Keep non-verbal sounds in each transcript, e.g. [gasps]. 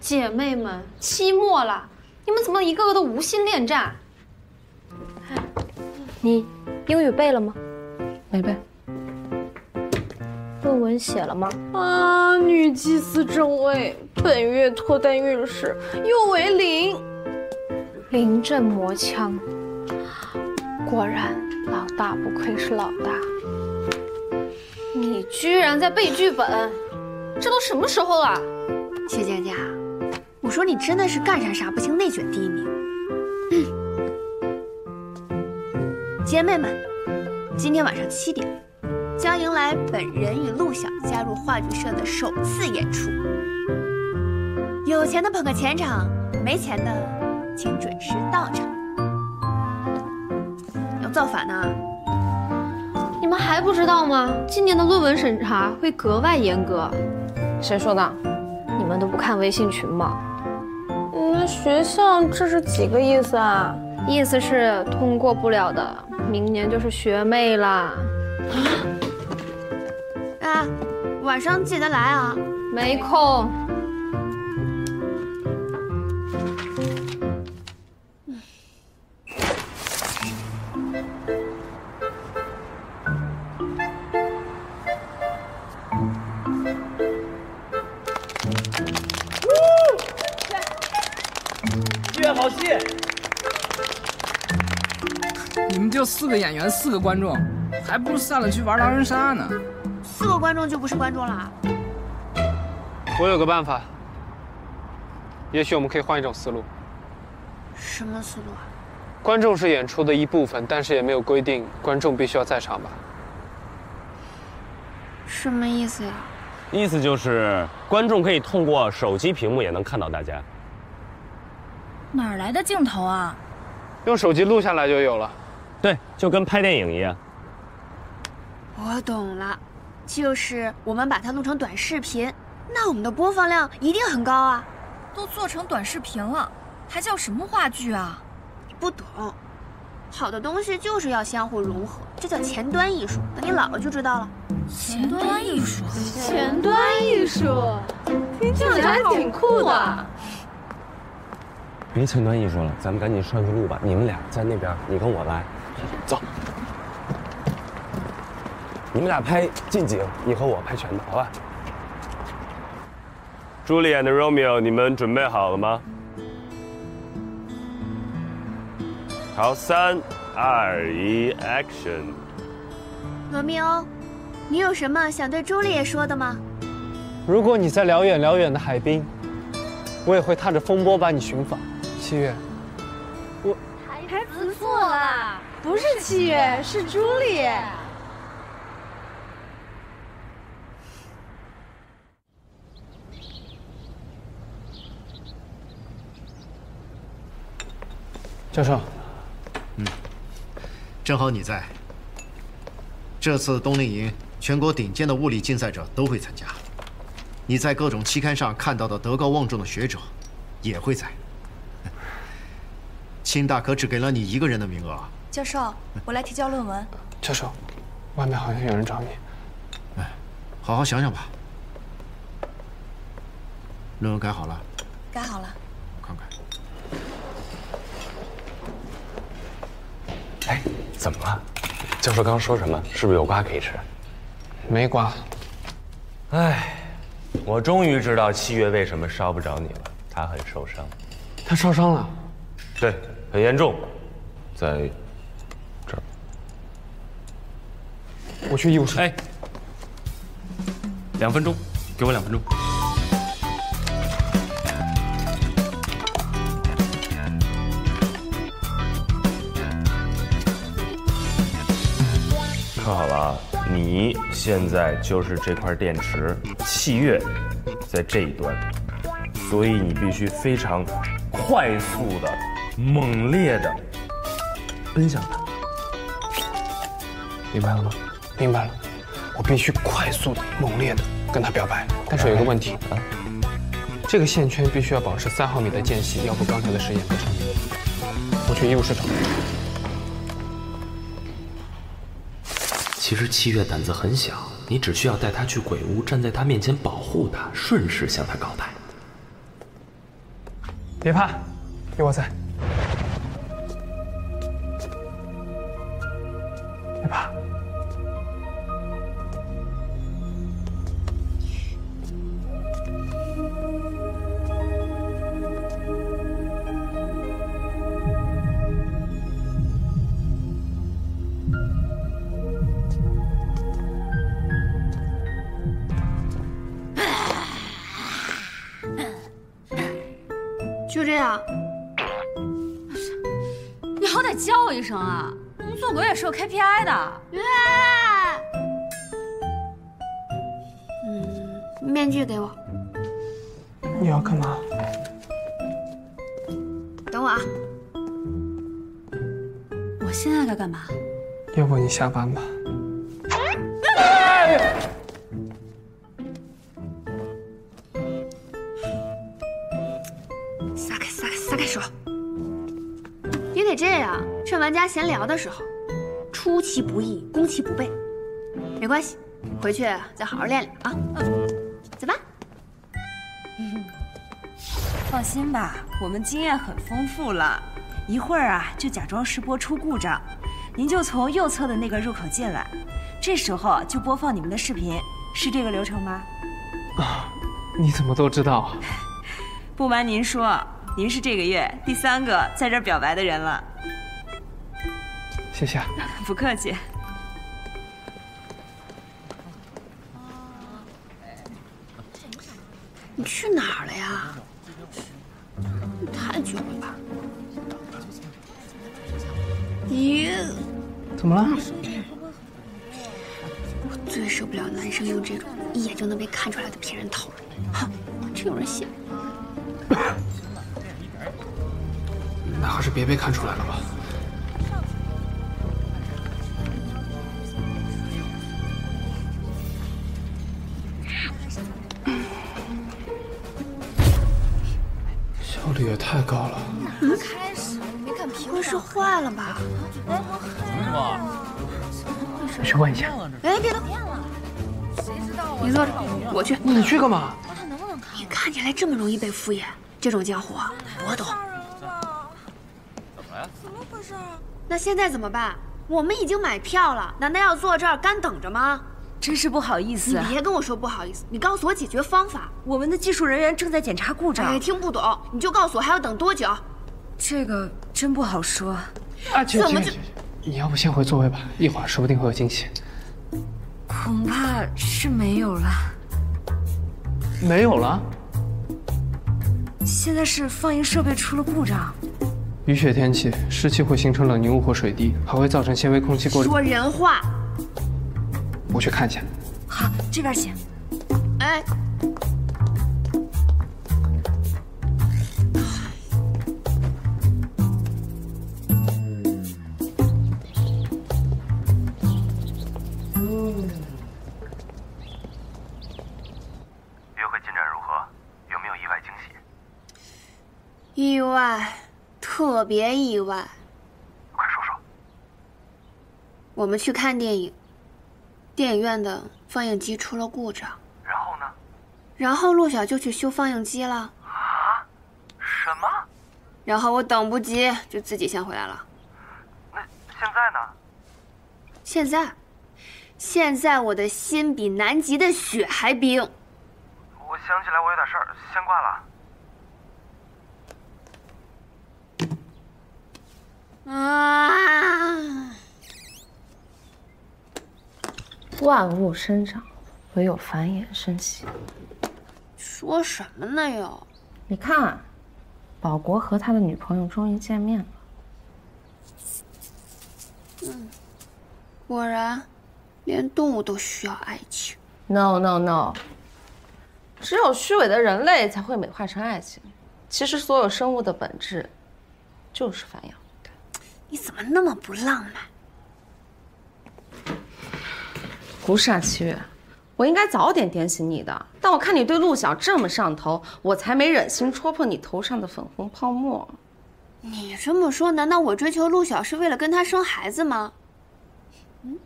姐妹们，期末了，你们怎么一个个都无心恋战？你英语背了吗？没背。论文写了吗？啊，女祭司正位，本月脱单运势又为零。临阵磨枪，果然老大不愧是老大。你居然在背剧本，这都什么时候了？谢佳佳，我说你真的是干啥啥不行，内卷第一名。姐妹们，今天晚上七点，将迎来本人与陆晓加入话剧社的首次演出。有钱的捧个钱场，没钱的请准时到场。要造反呢？你们还不知道吗？今年的论文审查会格外严格。谁说的？你们都不看微信群吗？那学校这是几个意思啊？意思是通过不了的，明年就是学妹啦。啊，晚上记得来啊。没空。个演员，四个观众，还不如散了去玩狼人杀呢。四个观众就不是观众了。我有个办法，也许我们可以换一种思路。什么思路啊？观众是演出的一部分，但是也没有规定观众必须要在场吧？什么意思呀？意思就是观众可以通过手机屏幕也能看到大家。哪儿来的镜头啊？用手机录下来就有了。对，就跟拍电影一样。我懂了，就是我们把它录成短视频，那我们的播放量一定很高啊。都做成短视频了，还叫什么话剧啊？你不懂，好的东西就是要相互融合，这叫前端艺术。等你老了就知道了。前端艺术，前端艺术，听起来还挺酷的。别前端艺术了，咱们赶紧上去录吧。你们俩在那边，你跟我来，走。你们俩拍近景，你和我拍全的，好吧？朱丽安的 Romeo，你们准备好了吗？好，三、二、一，Action！罗密欧，你有什么想对朱丽叶说的吗？如果你在辽远辽远的海滨，我也会踏着风波把你寻访。七月，不是七月，是朱丽叶。教授，嗯，正好你在。这次冬令营，全国顶尖的物理竞赛者都会参加。你在各种期刊上看到的德高望重的学者，也会在。[laughs] 清大可只给了你一个人的名额。教授，我来提交论文。教授，外面好像有人找你。哎，好好想想吧。论文改好了？改好了。我看看。哎，怎么了？教授刚刚说什么？是不是有瓜可以吃？没瓜。哎，我终于知道七月为什么烧不着你了。他很受伤。他烧伤了？对，很严重，在这儿。我去医务室。哎，两分钟，给我两分钟。看好了啊，你现在就是这块电池，气月在这一端，所以你必须非常快速的、猛烈的奔向它。明白了吗？明白了。我必须快速的、猛烈的跟他表白，但是有一个问题啊，这个线圈必须要保持三毫米的间隙，要不刚才的实验不成。我去医务室找。其实七月胆子很小，你只需要带他去鬼屋，站在他面前保护他，顺势向他告白。别怕，有我在。别怕。也是有 KPI 的。嗯，面具给我，你要干嘛？等我啊。我现在该干嘛？要不你下班吧。撒开，撒开，撒开手。也得这样，趁玩家闲聊的时候，出其不意，攻其不备。没关系，回去再好好练练啊。走吧。放心吧，我们经验很丰富了。一会儿啊，就假装是播出故障，您就从右侧的那个入口进来，这时候就播放你们的视频，是这个流程吗？啊，[laughs] 你怎么都知道？[laughs] 不瞒您说，您是这个月第三个在这儿表白的人了。谢谢。[laughs] 不客气。你去哪儿了呀？太久了吧？咦，怎么了？我最受不了男生用这种一眼就能被看出来的骗人套路，哼，真有人信。[laughs] 那还是别被看出来了吧。了吧？哎，我去问一下。哎，别动！你坐着，我去。你去干嘛？你看起来这么容易被敷衍，这种江湖我懂。怎么回事啊？那现在怎么办？我们已经买票了，难道要坐这儿干等着吗？真是不好意思。你别跟我说不好意思，你告诉我解决方法。我们的技术人员正在检查故障。哎，听不懂，你就告诉我还要等多久。这个真不好说。啊，姐姐姐，你要不先回座位吧，一会儿说不定会有惊喜。恐怕是没有了。没有了？现在是放映设备出了故障。雨雪天气，湿气会形成冷凝物或水滴，还会造成纤维空气过滤说人话。我去看一下。好，这边请。哎。意外，特别意外。快说说。我们去看电影，电影院的放映机出了故障。然后呢？然后陆小就去修放映机了。啊？什么？然后我等不及，就自己先回来了。那现在呢？现在，现在我的心比南极的雪还冰。我想起来，我有点事儿，先挂了。啊！万物生长，唯有繁衍生息。说什么呢又？你看，保国和他的女朋友终于见面了。嗯，果然，连动物都需要爱情。No no no，只有虚伪的人类才会美化成爱情。其实所有生物的本质就是繁衍。你怎么那么不浪漫？不是啊，七月，我应该早点点醒你的。但我看你对陆小这么上头，我才没忍心戳破你头上的粉红泡沫。你这么说，难道我追求陆小是为了跟他生孩子吗？嗯，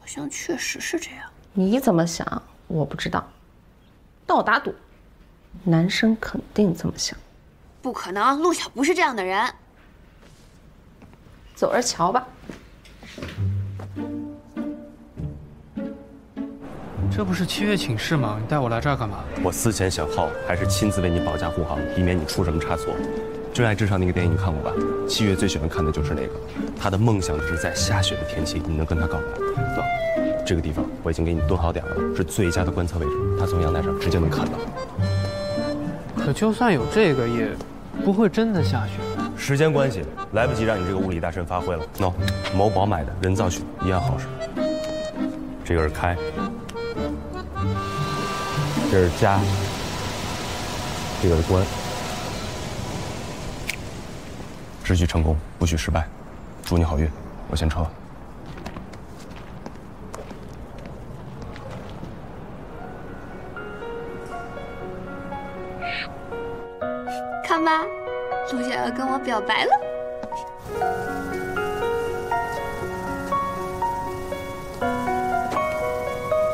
好像确实是这样。你怎么想，我不知道。但我打赌，男生肯定这么想。不可能，陆小不是这样的人。走着瞧吧。这不是七月请示吗？你带我来这儿干嘛？我思前想后，还是亲自为你保驾护航，以免你出什么差错。《真爱至上》那个电影你看过吧？七月最喜欢看的就是那个，他的梦想就是在下雪的天气，你能跟他告白。走，这个地方我已经给你蹲好点了，是最佳的观测位置，他从阳台上直接能看到。可就算有这个，也不会真的下雪。时间关系，来不及让你这个物理大神发挥了。喏，某宝买的人造雪一样好使。这个是开，这是加，这个是关。只许成功，不许失败。祝你好运，我先撤了。看吧，陆小要跟我表白了。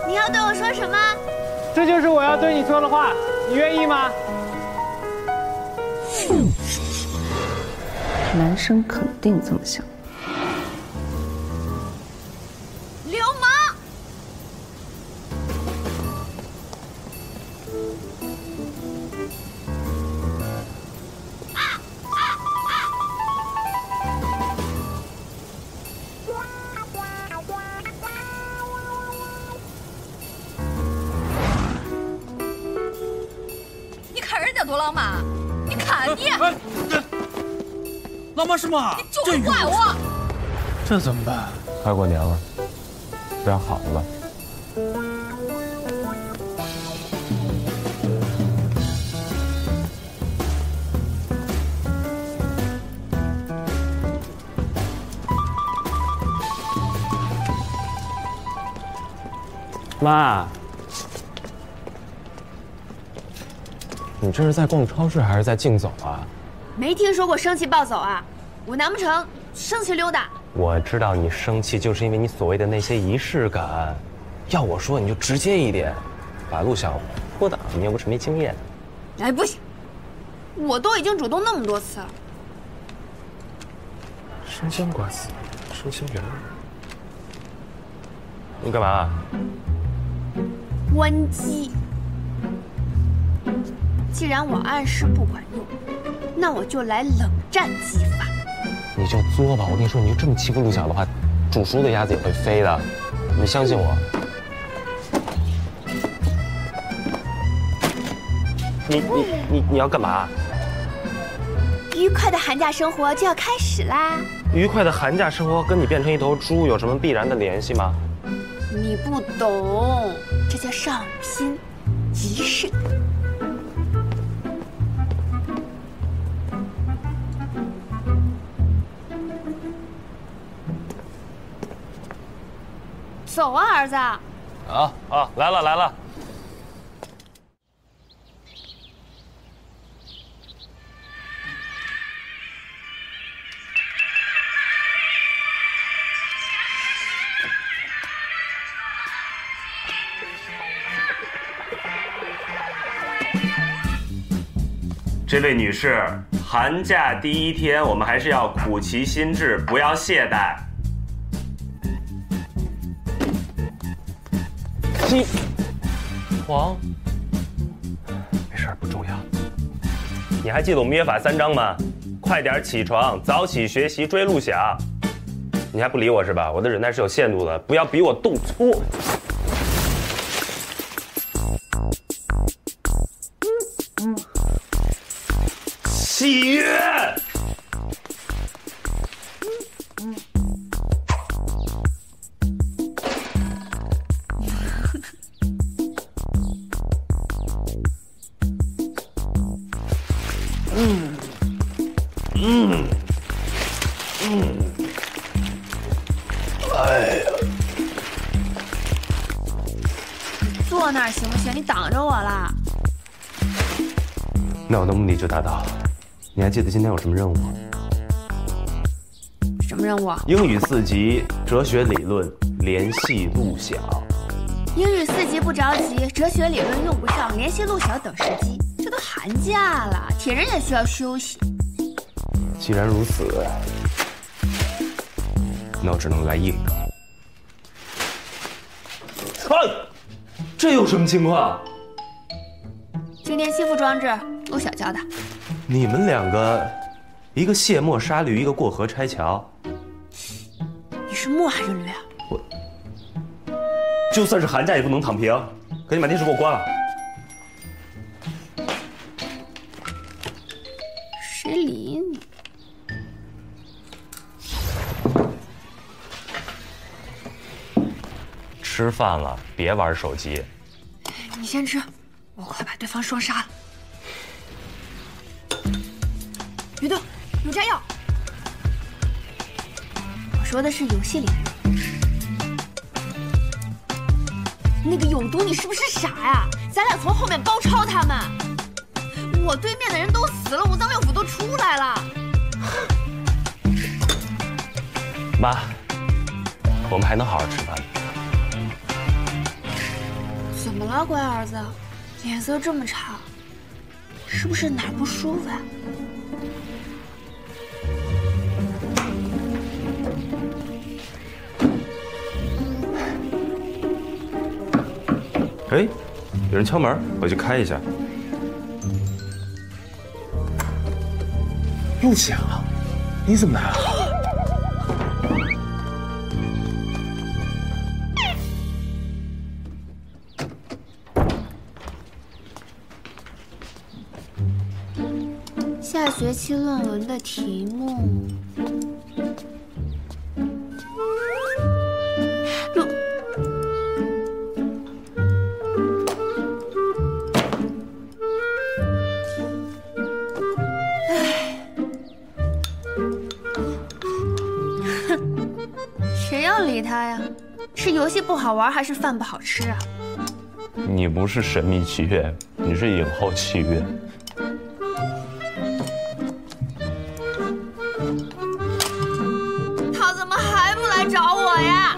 你要对我说什么？这就是我要对你说的话，你愿意吗？男生肯定这么想。老妈是吗？你就是怪我！这怎么办？快过年了，不要好了吧？妈，你这是在逛超市还是在竞走啊？没听说过生气暴走啊？我难不成生气溜达？我知道你生气，就是因为你所谓的那些仪式感。要我说，你就直接一点，把陆小扑倒。你又不是没经验。哎，不行，我都已经主动那么多次了。生姜瓜子，生姜圆。你干嘛？关机。既然我暗示不管用，那我就来冷战技法。你就作吧，我跟你说，你就这么欺负陆小的话，煮熟的鸭子也会飞的。你相信我。你你你你要干嘛？愉快的寒假生活就要开始啦！愉快的寒假生活跟你变成一头猪有什么必然的联系吗？你不懂，这叫少女心，仪式走啊，儿子！啊啊，来了来了。这位女士，寒假第一天，我们还是要苦其心志，不要懈怠。鸡黄，没事不重要。你还记得我们约法三章吗？快点起床，早起学习，追陆小。你还不理我是吧？我的忍耐是有限度的，不要比我动粗。喜悦。那我的目的就达到了。你还记得今天有什么任务吗？什么任务？英语四级哲学理论联系陆小。英语四级不着急，哲学理论用不上，联系陆小等时机，这都都寒假了，铁人也需要休息。既然如此，那我只能来硬的。啊！这有什么情况？静电吸附装置，陆小教的。你们两个，一个卸磨杀驴，一个过河拆桥。你是磨还是驴啊？我，就算是寒假也不能躺平。赶紧把电视给我关了。谁理你？吃饭了，别玩手机。你先吃，我快把对方双杀了。别动，有炸药。我说的是游戏里的人。那个有毒，你是不是傻呀？咱俩从后面包抄他们。我对面的人都死了，五脏六腑都出来了。[laughs] 妈，我们还能好好吃饭吗？怎么了，乖儿子？脸色这么差，是不是哪儿不舒服呀？哎，有人敲门，我去开一下。陆想，你怎么来了？下学期论文的题目，他呀？是游戏不好玩，还是饭不好吃啊？你不是神秘契约，你是影后契约。他怎么还不来找我呀？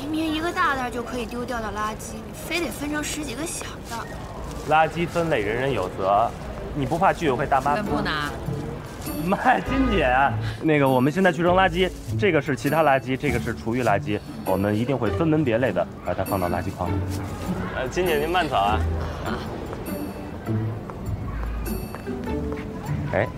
明明一个大袋就可以丢掉的垃圾，你非得分成十几个小袋。垃圾分类人人有责，你不怕居委会大妈？不拿。麦金姐，那个我们现在去扔垃圾，这个是其他垃圾，这个是厨余垃圾，我们一定会分门别类的把它放到垃圾筐里。呃，金姐您慢走啊。哎，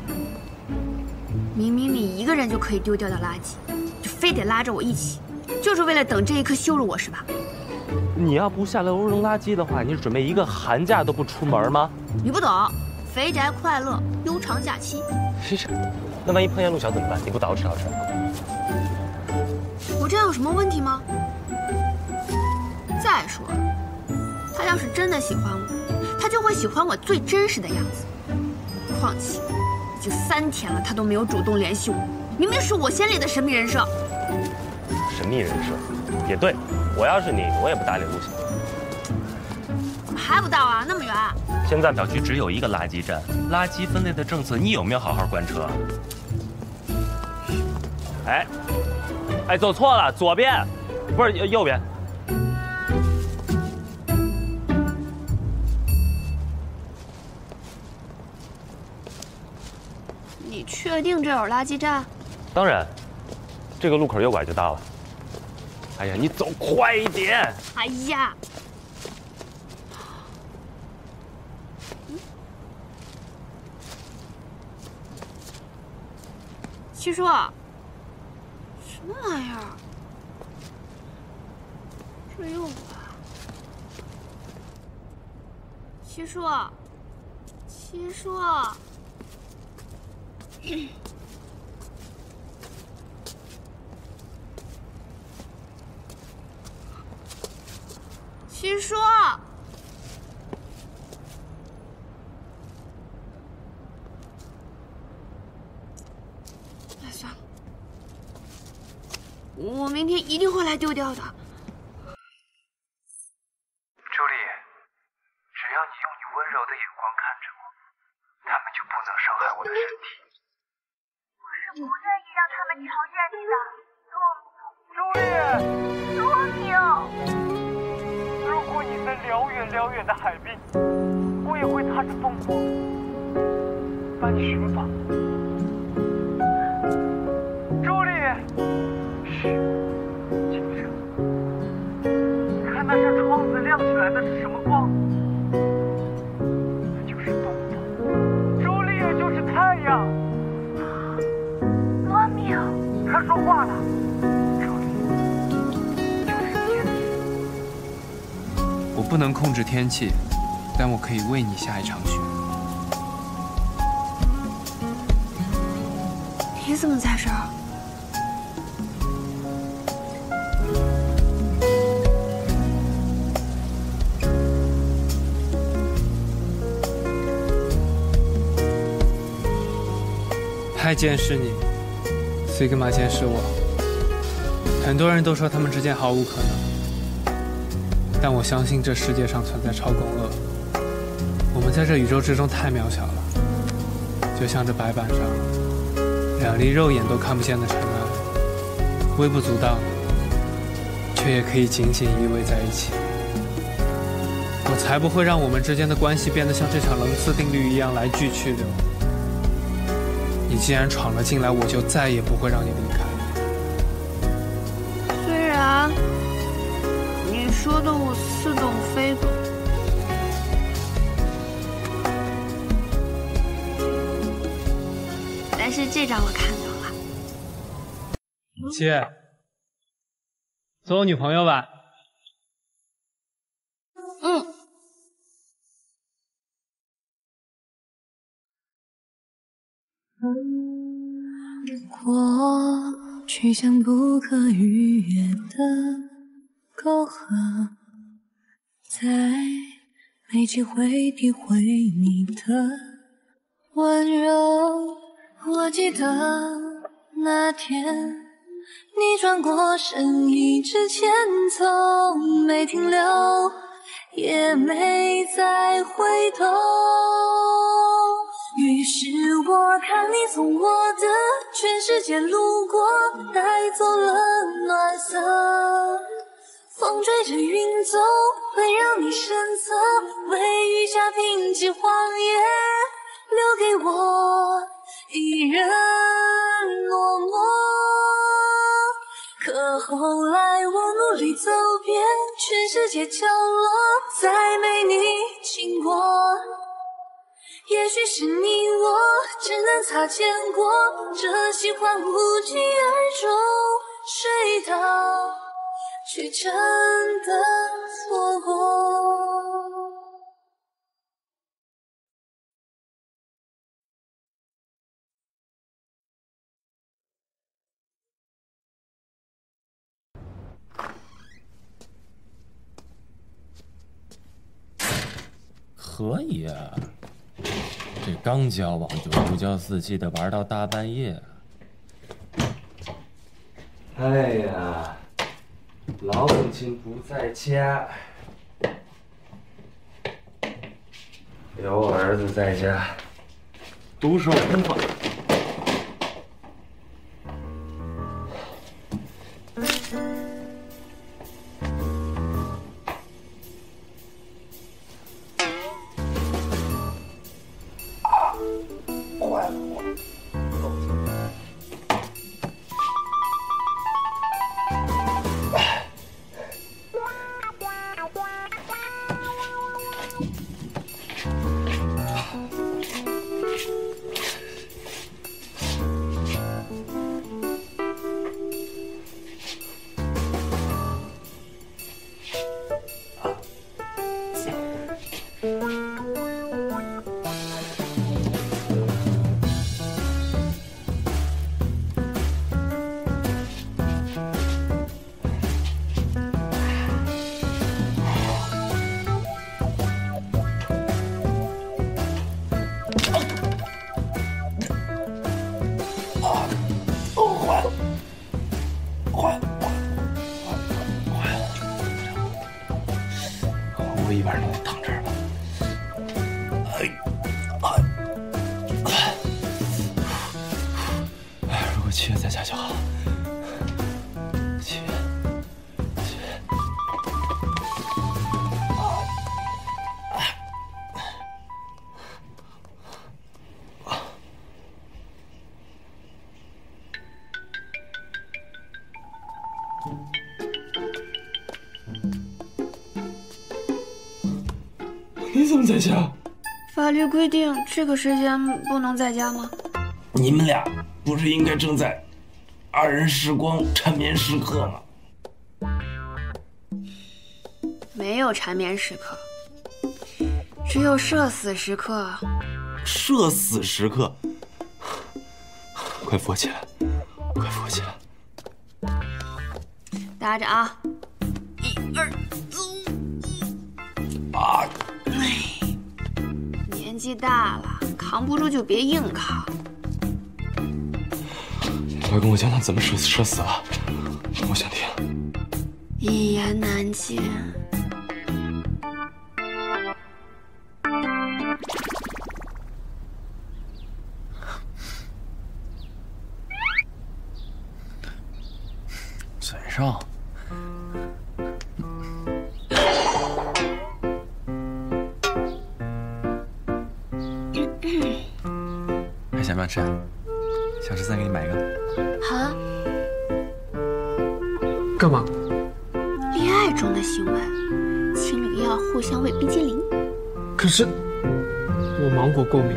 明明你一个人就可以丢掉的垃圾，就非得拉着我一起，就是为了等这一刻羞辱我是吧？你要不下楼扔垃圾的话，你是准备一个寒假都不出门吗？你不懂，肥宅快乐，悠长假期。是是，那万一碰见陆小怎么办？你不捯饬捯饬？我这样有什么问题吗？再说了，他要是真的喜欢我，他就会喜欢我最真实的样子。况且，已经三天了，他都没有主动联系我，明明是我先立的神秘人设。神秘人设，也对。我要是你，我也不搭理陆小。怎么还不到啊？那么远。现在小区只有一个垃圾站，垃圾分类的政策你有没有好好贯彻？哎，哎，走错了，左边，不是右边。你确定这有垃圾站？当然，这个路口右拐就到了。哎呀，你走快一点！哎呀！七叔，什么玩意儿？这右拐。七叔，七叔。七叔，哎，算了，我明天一定会来丢掉的。朱莉，只要你用你温柔的眼光看着我，他们就不能伤害我的身体。我是不愿意让他们瞧见你的，多米，朱莉，多米。辽远辽远的海滨，我也会踏着风波把你寻访。朱莉，嘘，静声。看那扇窗子亮起来的是什么光？那就是东方。朱莉也就是太阳。罗密欧，他说话了。我不能控制天气，但我可以为你下一场雪。你怎么在这儿？派监是你，西格玛监视我。很多人都说他们之间毫无可能，但我相信这世界上存在超共恶。我们在这宇宙之中太渺小了，就像这白板上两粒肉眼都看不见的尘埃，微不足道，却也可以紧紧依偎在一起。我才不会让我们之间的关系变得像这场棱次定律一样来去去留。你既然闯了进来，我就再也不会让你离开。虽然你说的我似懂非懂，但是这张我看到了。姐，做我女朋友吧。我去向不可逾越的沟壑，再没机会体会你的温柔。我记得那天你转过身，一直前走，没停留，也没再回头。于是我看你从我的全世界路过，带走了暖色。风追着云走，会让你身侧，为雨下平起荒野，留给我一人落寞。可后来我努力走遍全世界角落，再没你经过。也许是你我只能擦肩过，这喜欢无疾而终，谁道却真的错过？可以啊，这刚交往就如胶似漆的玩到大半夜。哎呀，老母亲不在家，有我儿子在家，独守空房。你怎么在家？法律规定这个时间不能在家吗？你们俩不是应该正在二人时光缠绵时刻吗？没有缠绵时刻，只有社死时刻。社死时刻，快扶我起来，快扶我起来！搭着啊，扛不住就别硬扛。快跟我讲讲怎么射死射死了！我想听。一言难尽。吃？想吃再给你买一个。好啊，干嘛？恋爱中的行为，情侣要互相喂冰激凌。可是我芒果过敏。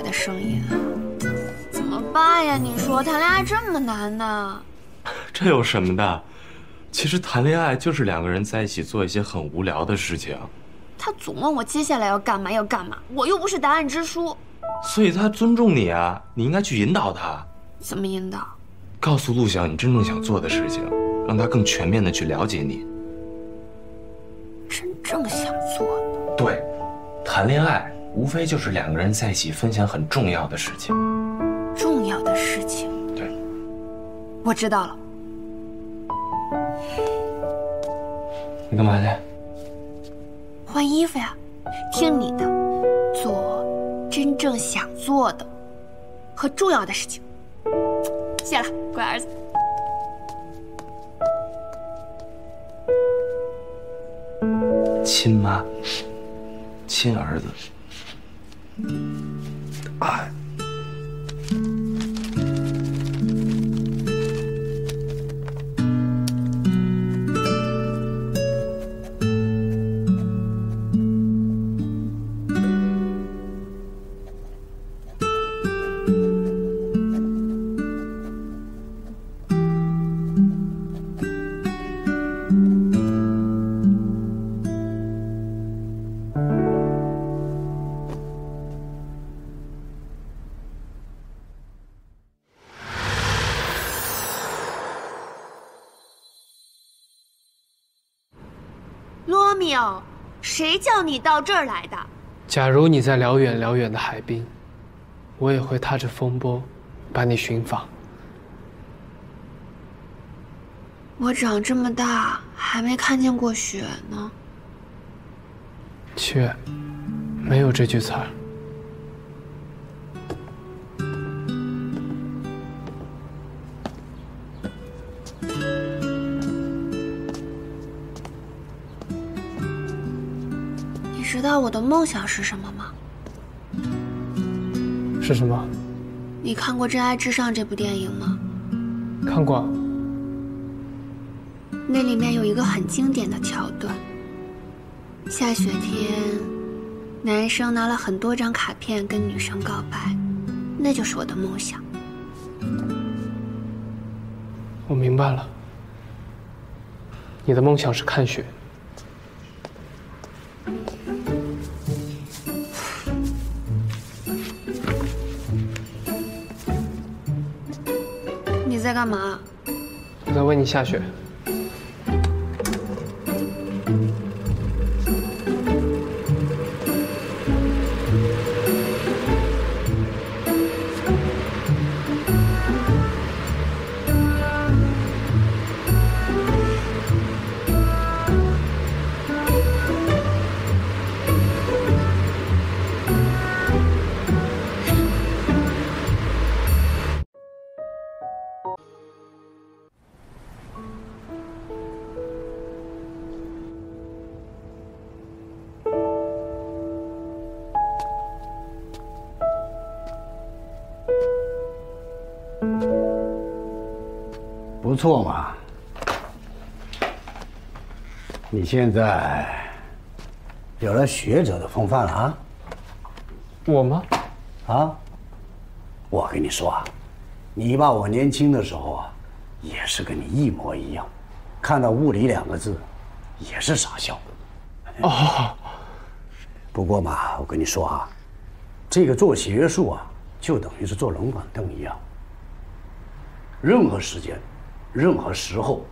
来的声音啊！怎么办呀？你说谈恋爱这么难呢？[laughs] 这有什么的？其实谈恋爱就是两个人在一起做一些很无聊的事情，他总问我接下来要干嘛要干嘛，我又不是答案之书，所以他尊重你啊，你应该去引导他，怎么引导？告诉陆晓你真正想做的事情，让他更全面的去了解你。真正想做的，对，谈恋爱无非就是两个人在一起分享很重要的事情。重要的事情。对，我知道了。你干嘛去？换衣服呀，听你的，做真正想做的和重要的事情。谢了，乖儿子。亲妈，亲儿子。哎。你到这儿来的？假如你在辽远辽远的海滨，我也会踏着风波，把你寻访。我长这么大还没看见过雪呢。七月，没有这句词儿。道我的梦想是什么吗？是什么？你看过《真爱至上》这部电影吗？看过。那里面有一个很经典的桥段：下雪天，男生拿了很多张卡片跟女生告白，那就是我的梦想。我明白了，你的梦想是看雪。下雪。不错嘛，你现在有了学者的风范了啊？我吗？啊？我跟你说啊，你爸我年轻的时候啊，也是跟你一模一样，看到物理两个字，也是傻笑。哦。不过嘛，我跟你说啊，这个做学术啊，就等于是坐冷板凳一样，任何时间。任何时候，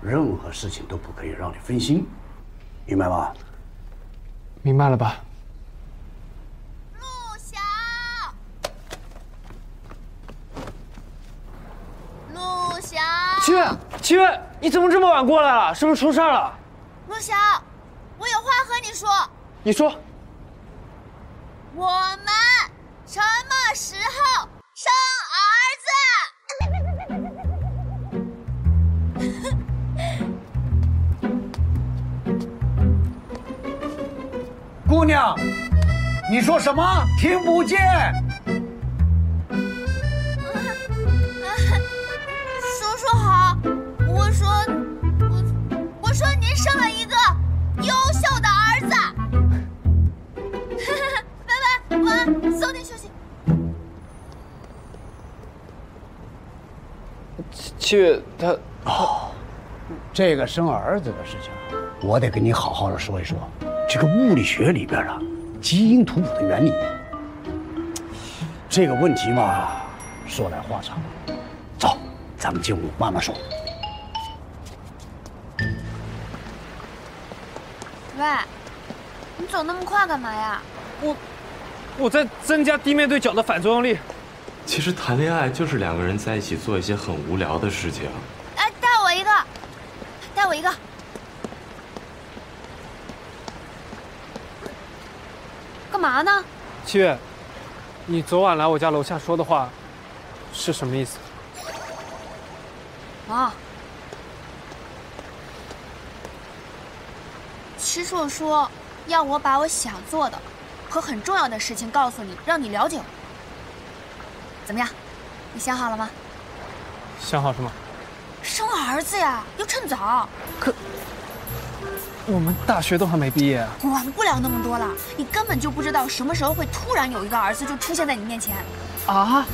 任何事情都不可以让你分心，明白吗？明白了吧？陆晓，陆晓，七月，七月，你怎么这么晚过来了？是不是出事了？陆晓，我有话和你说。你说。我们什么时候姑娘，你说什么？听不见。[laughs] 叔叔好，我说，我我说您生了一个优秀的儿子。[laughs] 拜拜，晚安，早点休息。七月，他哦，这个生儿子的事情，我得跟你好好的说一说。这个物理学里边啊，基因图谱的原理，这个问题嘛，说来话长。走，咱们进屋慢慢说。喂，你走那么快干嘛呀？我，我在增加地面对脚的反作用力。其实谈恋爱就是两个人在一起做一些很无聊的事情。哎，带我一个，带我一个。干嘛呢？七月，你昨晚来我家楼下说的话，是什么意思？啊，七硕说要我把我想做的和很重要的事情告诉你，让你了解我。怎么样？你想好了吗？想好什么？生儿子呀，要趁早。可。我们大学都还没毕业，管不了那么多了。你根本就不知道什么时候会突然有一个儿子就出现在你面前。啊！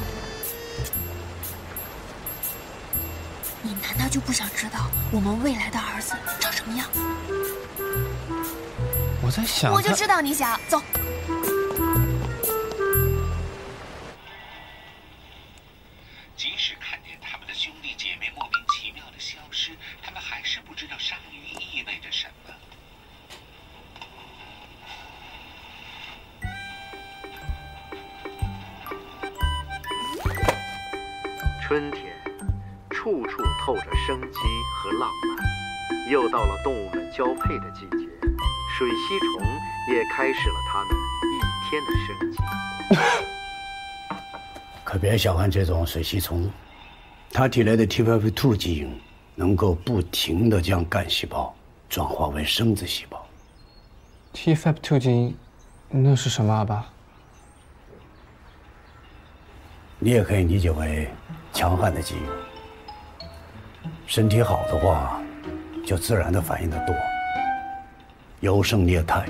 你难道就不想知道我们未来的儿子长什么样？我在想，我就知道你想走。也开始了他们一天的生机。[laughs] 可别小看这种水吸虫，它体内的 T5P2 基因能够不停地将干细胞转化为生殖细胞。T5P2 基因，那是什么啊，爸？你也可以理解为强悍的基因。身体好的话，就自然的反应的多。优胜劣汰，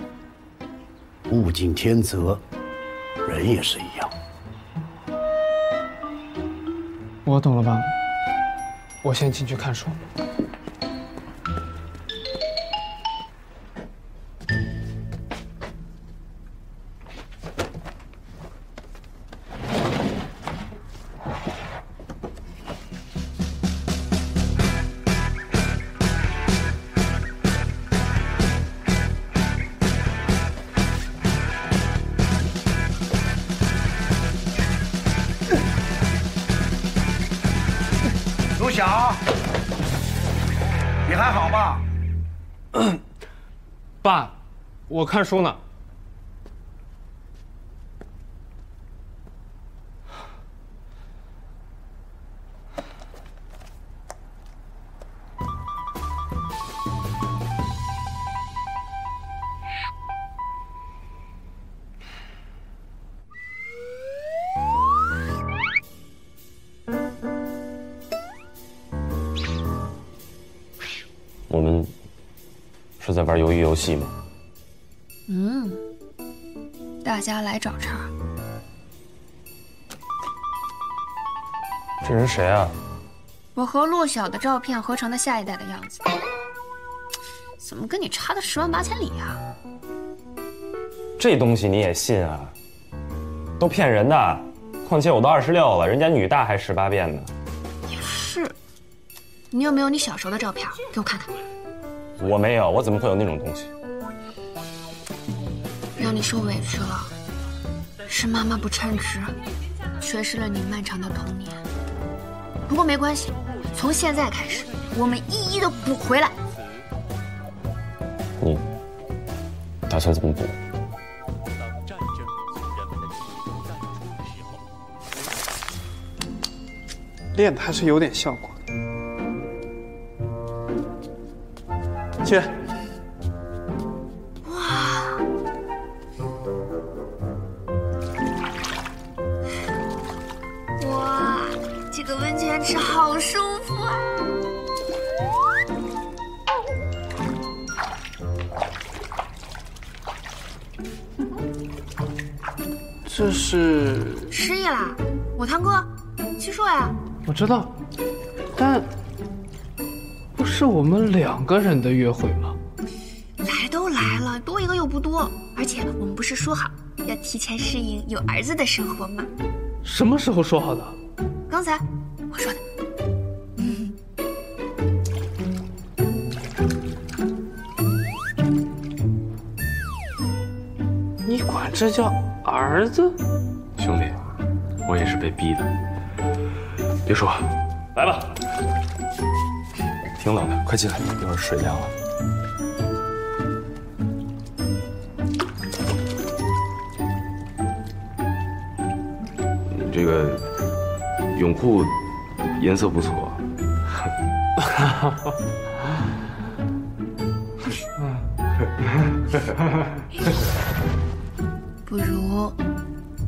物竞天择，人也是一样。我懂了，吧。我先进去看书。我看书呢。来找茬。这人谁啊？我和陆晓的照片合成的下一代的样子，怎么跟你差的十万八千里啊？这东西你也信啊？都骗人的！况且我都二十六了，人家女大还十八变呢。也是，你有没有你小时候的照片？给我看看。我没有，我怎么会有那种东西？让你受委屈了，是妈妈不称职，缺失了你漫长的童年。不过没关系，从现在开始，我们一一的补回来。你打算怎么补？练的还是有点效果的。去，是失忆了，我堂哥，七硕呀。我知道，但不是我们两个人的约会吗？来都来了，多一个又不多。而且我们不是说好要提前适应有儿子的生活吗？什么时候说好的？刚才我说的。你管这叫儿子？也是被逼的。别说，来吧。挺冷的，快进来，一会儿水凉了。你这个泳裤颜色不错。[laughs] 不如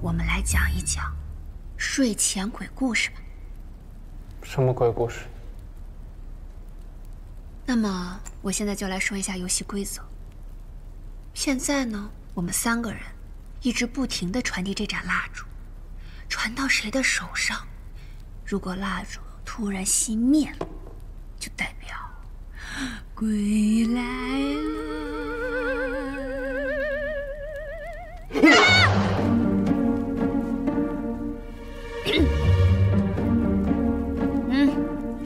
我们来讲一讲睡前鬼故事吧。什么鬼故事？那么我现在就来说一下游戏规则。现在呢，我们三个人一直不停的传递这盏蜡烛，传到谁的手上，如果蜡烛突然熄灭了，就代表 [gasps] 鬼来了。[laughs]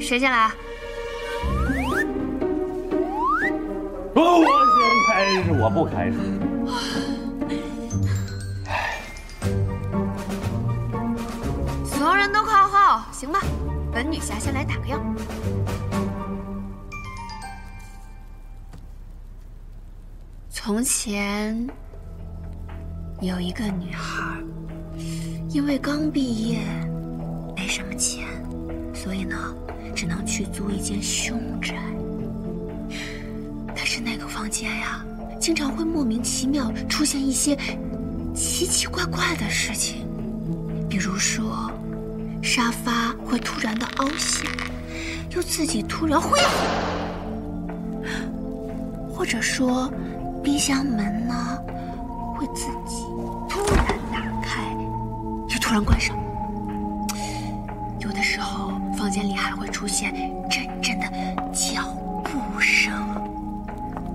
谁先来？我先开始，我不开始。所有人都靠后，行吧？本女侠先来打个样。从前有一个女孩，因为刚毕业，没什么钱，所以呢。只能去租一间凶宅。但是那个房间呀，经常会莫名其妙出现一些奇奇怪怪的事情，比如说，沙发会突然的凹陷，又自己突然恢复，或者说，冰箱门呢会自己突然打开，又突然关上。里还会出现阵阵的脚步声，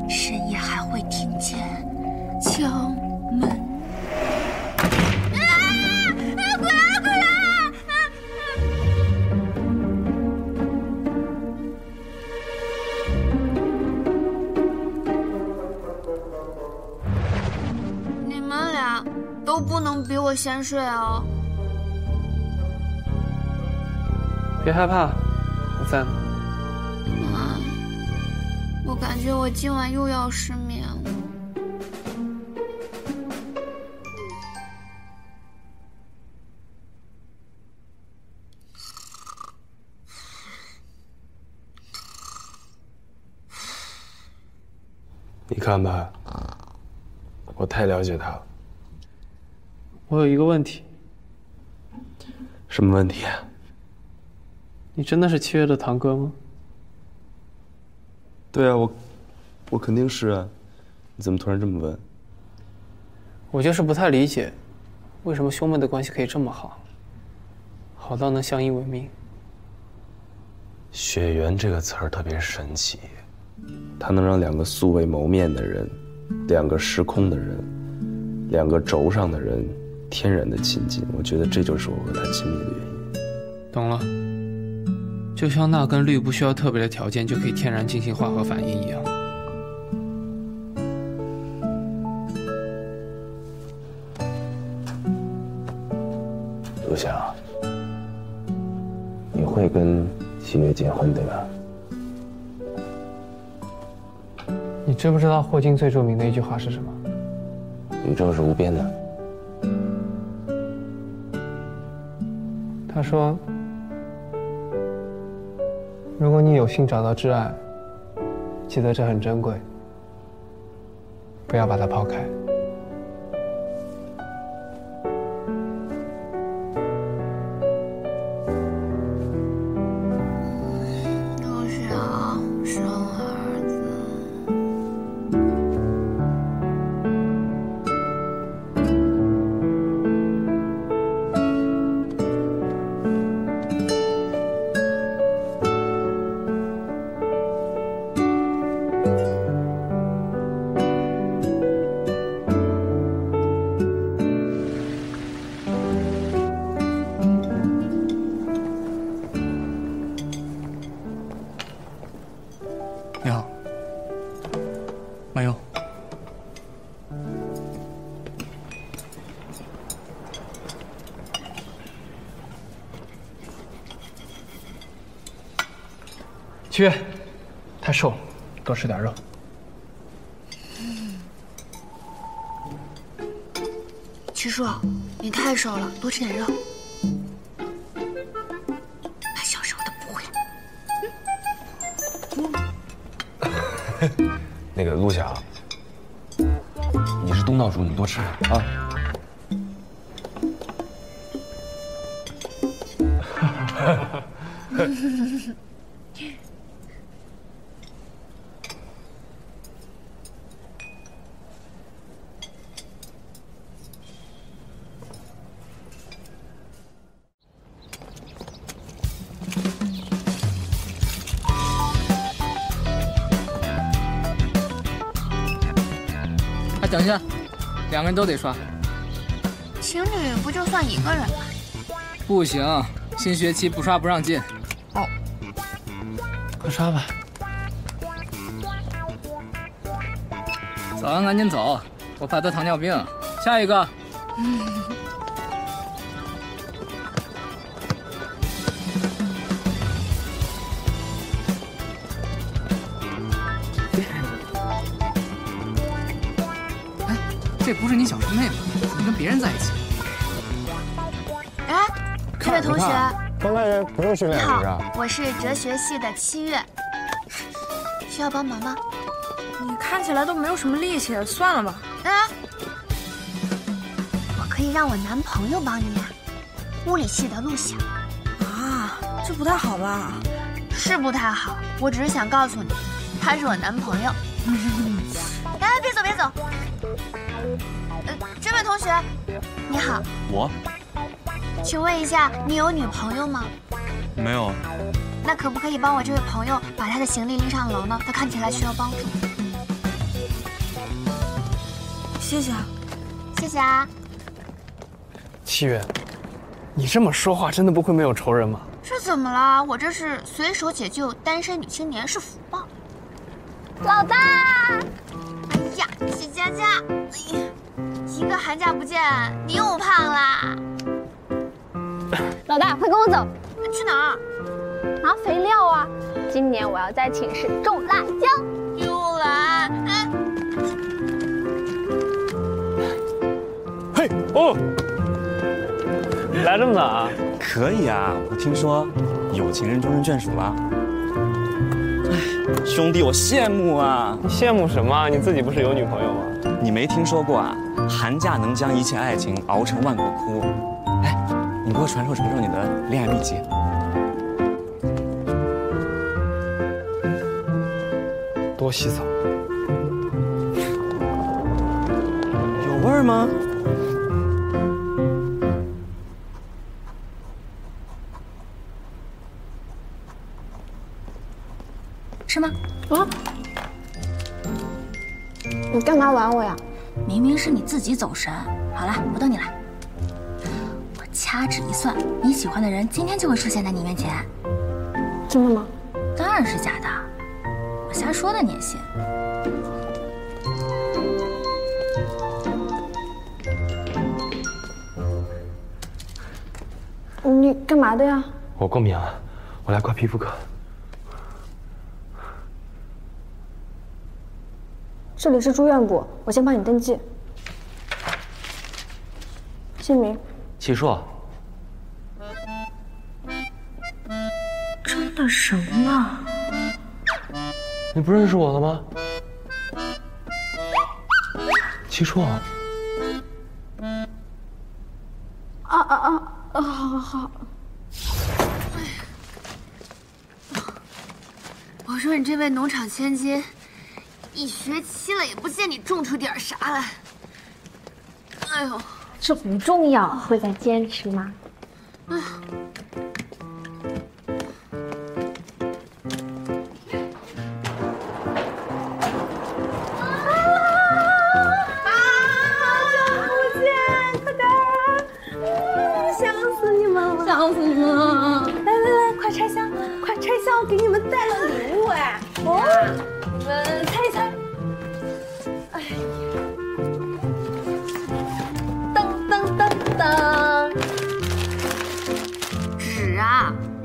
深夜还会听见敲门。你们俩都不能比我先睡哦。别害怕，我在呢。妈，我感觉我今晚又要失眠了。你看吧，我太了解他了。我有一个问题，什么问题啊？你真的是七月的堂哥吗？对啊，我我肯定是啊。你怎么突然这么问？我就是不太理解，为什么兄妹的关系可以这么好，好到能相依为命。血缘这个词儿特别神奇，它能让两个素未谋面的人，两个时空的人，两个轴上的人天然的亲近。我觉得这就是我和他亲密的原因。懂了，就像钠跟氯不需要特别的条件就可以天然进行化合反应一样。陆晓，你会跟七月结婚对吧？你知不知道霍金最著名的一句话是什么？宇宙是无边的。他说：“如果你有幸找到挚爱，记得这很珍贵，不要把它抛开。”多吃点肉。七叔，你太瘦了，多吃点肉。把小时候的补回来。[laughs] 那个陆晓，你是东道主，你多吃点啊。人都得刷。情侣不就算一个人吗？不行，新学期不刷不让进。哦，快刷吧。早安，赶紧走，我怕得糖尿病。下一个。这训你练，是不是？好，我是哲学系的七月，需要帮忙吗？你看起来都没有什么力气，算了吧。啊，我可以让我男朋友帮你呀，物理系的陆晓。啊，这不太好吧？是不太好，我只是想告诉你，他是我男朋友。[laughs] 哎，别走别走。呃，这位同学，你好，我请问一下，你有女朋友吗？没有，那可不可以帮我这位朋友把他的行李拎上楼呢？他看起来需要帮助。谢谢啊，谢谢啊。七月，你这么说话，真的不会没有仇人吗？这怎么了？我这是随手解救单身女青年，是福报。老大，哎呀，许佳佳，哎呀，一个寒假不见，你又胖啦！老大，快跟我走，去哪儿？拿肥料啊！今年我要在寝室种辣椒。又来？哎，嘿哦，来这么早啊？可以啊！我听说有情人终成眷属了。哎，兄弟，我羡慕啊！你羡慕什么？你自己不是有女朋友吗？你没听说过啊？寒假能将一切爱情熬成万骨枯。哎，你给我传授传授你的恋爱秘籍。多洗澡。有味儿吗？吃吗？啊！你干嘛玩我呀？明明是你自己走神。好了，不逗你了。我掐指一算，你喜欢的人今天就会出现在你面前。真的吗？当然是假的，说的你也信？你干嘛的呀？我过敏了，我来挂皮肤科。这里是住院部，我先帮你登记。姓名？齐硕，真的神了！你不认识我了吗？齐硕，啊啊啊啊！好好好。我说你这位农场千金，一学期了也不见你种出点啥来。哎呦，这不重要，会再坚持吗？哎，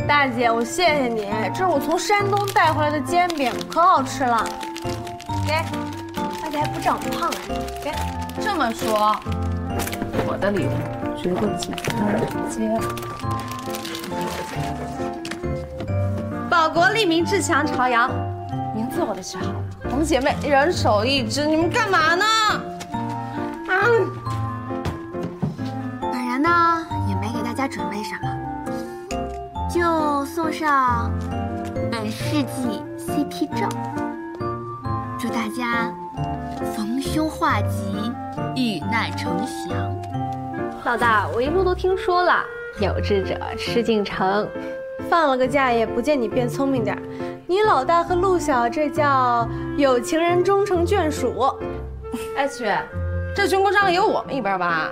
大姐，我谢谢你，这是我从山东带回来的煎饼，可好吃了。给，而且还不长胖哎。给，这么说，我的礼物绝对比二姐。保国利民，志强朝阳，名字我都取好了。我们姐妹人手一支，你们干嘛呢？啊！本人呢也没给大家准备什么，就送上本世纪 CP 照，祝大家逢凶化吉，遇难成祥。老大，我一路都听说了，有志者事竟成。放了个假也不见你变聪明点儿，你老大和陆小这叫有情人终成眷属。哎，雪，这军功章里有我们一半吧？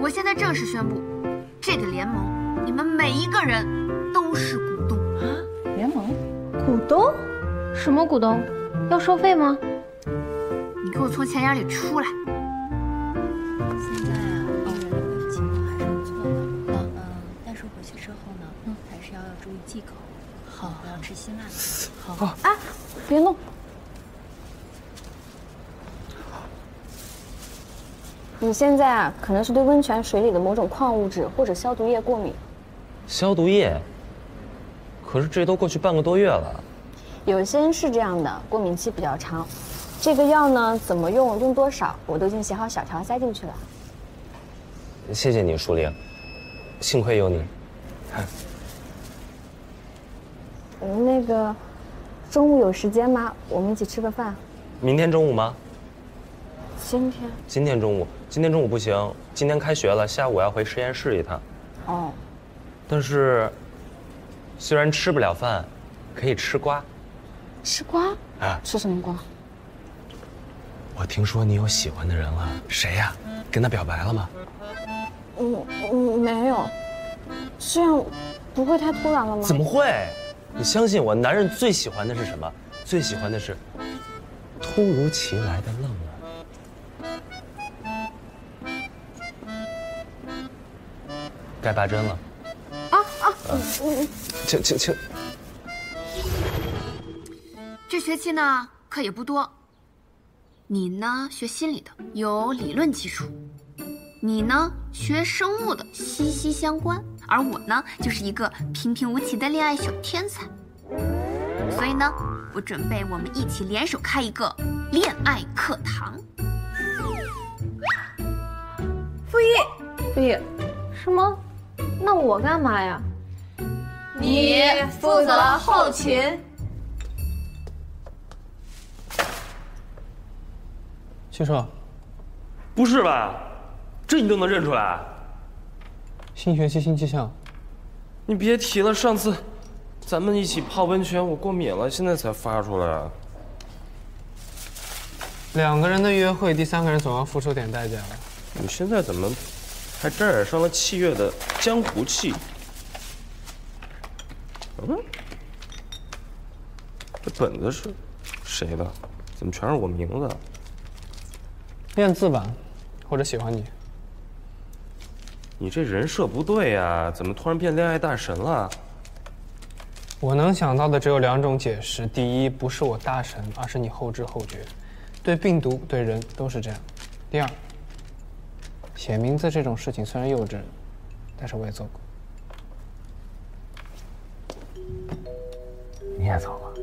我现在正式宣布，这个联盟你们每一个人都是股东啊！联盟股东？什么股东？要收费吗？你给我从钱眼里出来！现在啊，医院的恢复情况还是不错的。嗯嗯，但是回去之后呢，嗯，还是要注意忌口，好，不要吃辛辣的。好。啊，别弄！你现在啊，可能是对温泉水里的某种矿物质或者消毒液过敏。消毒液？可是这都过去半个多月了。有些人是这样的，过敏期比较长。这个药呢，怎么用，用多少，我都已经写好小条塞进去了。谢谢你，舒玲，幸亏有你。嗯，那个，中午有时间吗？我们一起吃个饭。明天中午吗？今天。今天中午，今天中午不行，今天开学了，下午要回实验室一趟。哦。但是，虽然吃不了饭，可以吃瓜。吃瓜？啊？吃什么瓜？我听说你有喜欢的人了，谁呀？跟他表白了吗？嗯嗯，没有。这样不会太突然了吗？怎么会？你相信我，男人最喜欢的是什么？最喜欢的是突如其来的浪漫。该拔针了。啊啊！嗯，请请请。这学期呢，课也不多。你呢，学心理的，有理论基础；你呢，学生物的，息息相关。而我呢，就是一个平平无奇的恋爱小天才。所以呢，我准备我们一起联手开一个恋爱课堂。傅一，傅一，什么？那我干嘛呀？你负责后勤。先生，不是吧？这你都能认出来？新学期新气象。你别提了，上次咱们一起泡温泉，我过敏了，现在才发出来。两个人的约会，第三个人总要付出点代价吧？你现在怎么还沾染上了七月的江湖气？嗯，这本子是谁的？怎么全是我名字？练字吧，或者喜欢你。你这人设不对呀，怎么突然变恋爱大神了？我能想到的只有两种解释：第一，不是我大神，而是你后知后觉。对病毒，对人都是这样。第二，写名字这种事情虽然幼稚，但是我也做过。你也做过。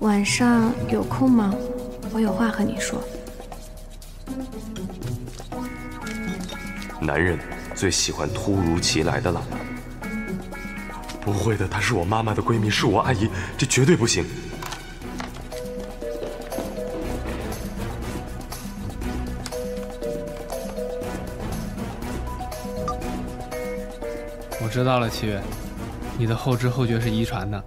晚上有空吗？我有话和你说。男人最喜欢突如其来的浪漫。不会的，她是我妈妈的闺蜜，是我阿姨，这绝对不行。我知道了，七月，你的后知后觉是遗传的。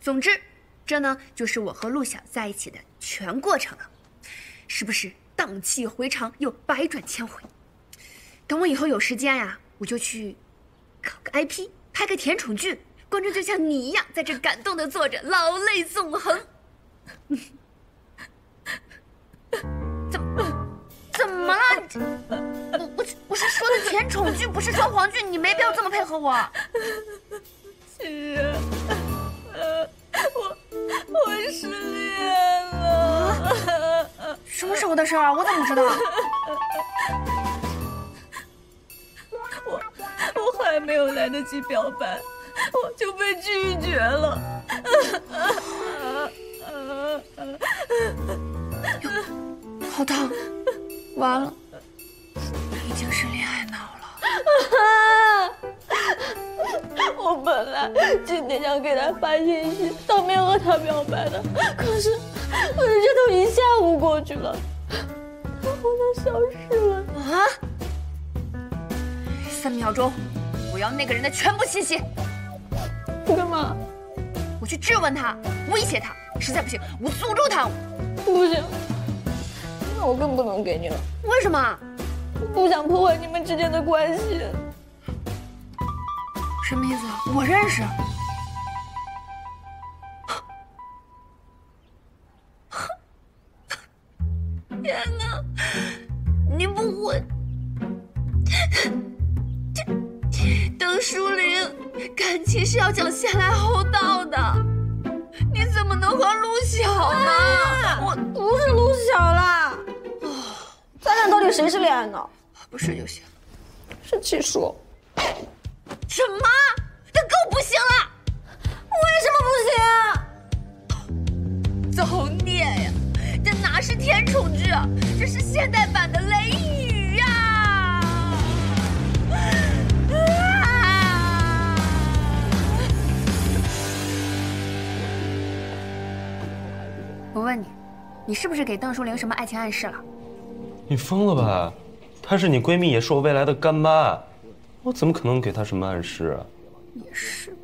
总之，这呢就是我和陆晓在一起的全过程了，是不是荡气回肠又百转千回？等我以后有时间呀，我就去搞个 IP，拍个甜宠剧，观众就像你一样，在这感动的坐着，老泪纵横。怎么怎么了？我我我是说的甜宠剧，不是说黄剧，你没必要这么配合我。[laughs] 我我失恋了，什么时候的事儿？我怎么知道？[laughs] 我我还没有来得及表白，我就被拒绝了。好疼，[laughs] 完了，已经是恋爱脑了。[laughs] [laughs] 我本来今天想给他发信息，当面和他表白的，可是，可是这都一下午过去了，他好像消失了啊！三秒钟，我要那个人的全部信息。你干嘛？我去质问他，威胁他，实在不行，我诅咒他。不行，那我更不能给你了。为什么？我不想破坏你们之间的关系。什么意思？我认识。天哪！你不会，邓书玲，感情是要讲先来后到的，你怎么能和陆小呢？我不是陆小啦，咱俩到底谁是恋爱脑？不是就行。是七叔。什么？这更不行了！为什么不行？造孽呀！这哪是甜宠剧啊，这是现代版的《雷雨》呀！我问你，你是不是给邓淑玲什么爱情暗示了？你疯了吧？她是你闺蜜，也是我未来的干妈，我怎么可能给他什么暗示啊？也是。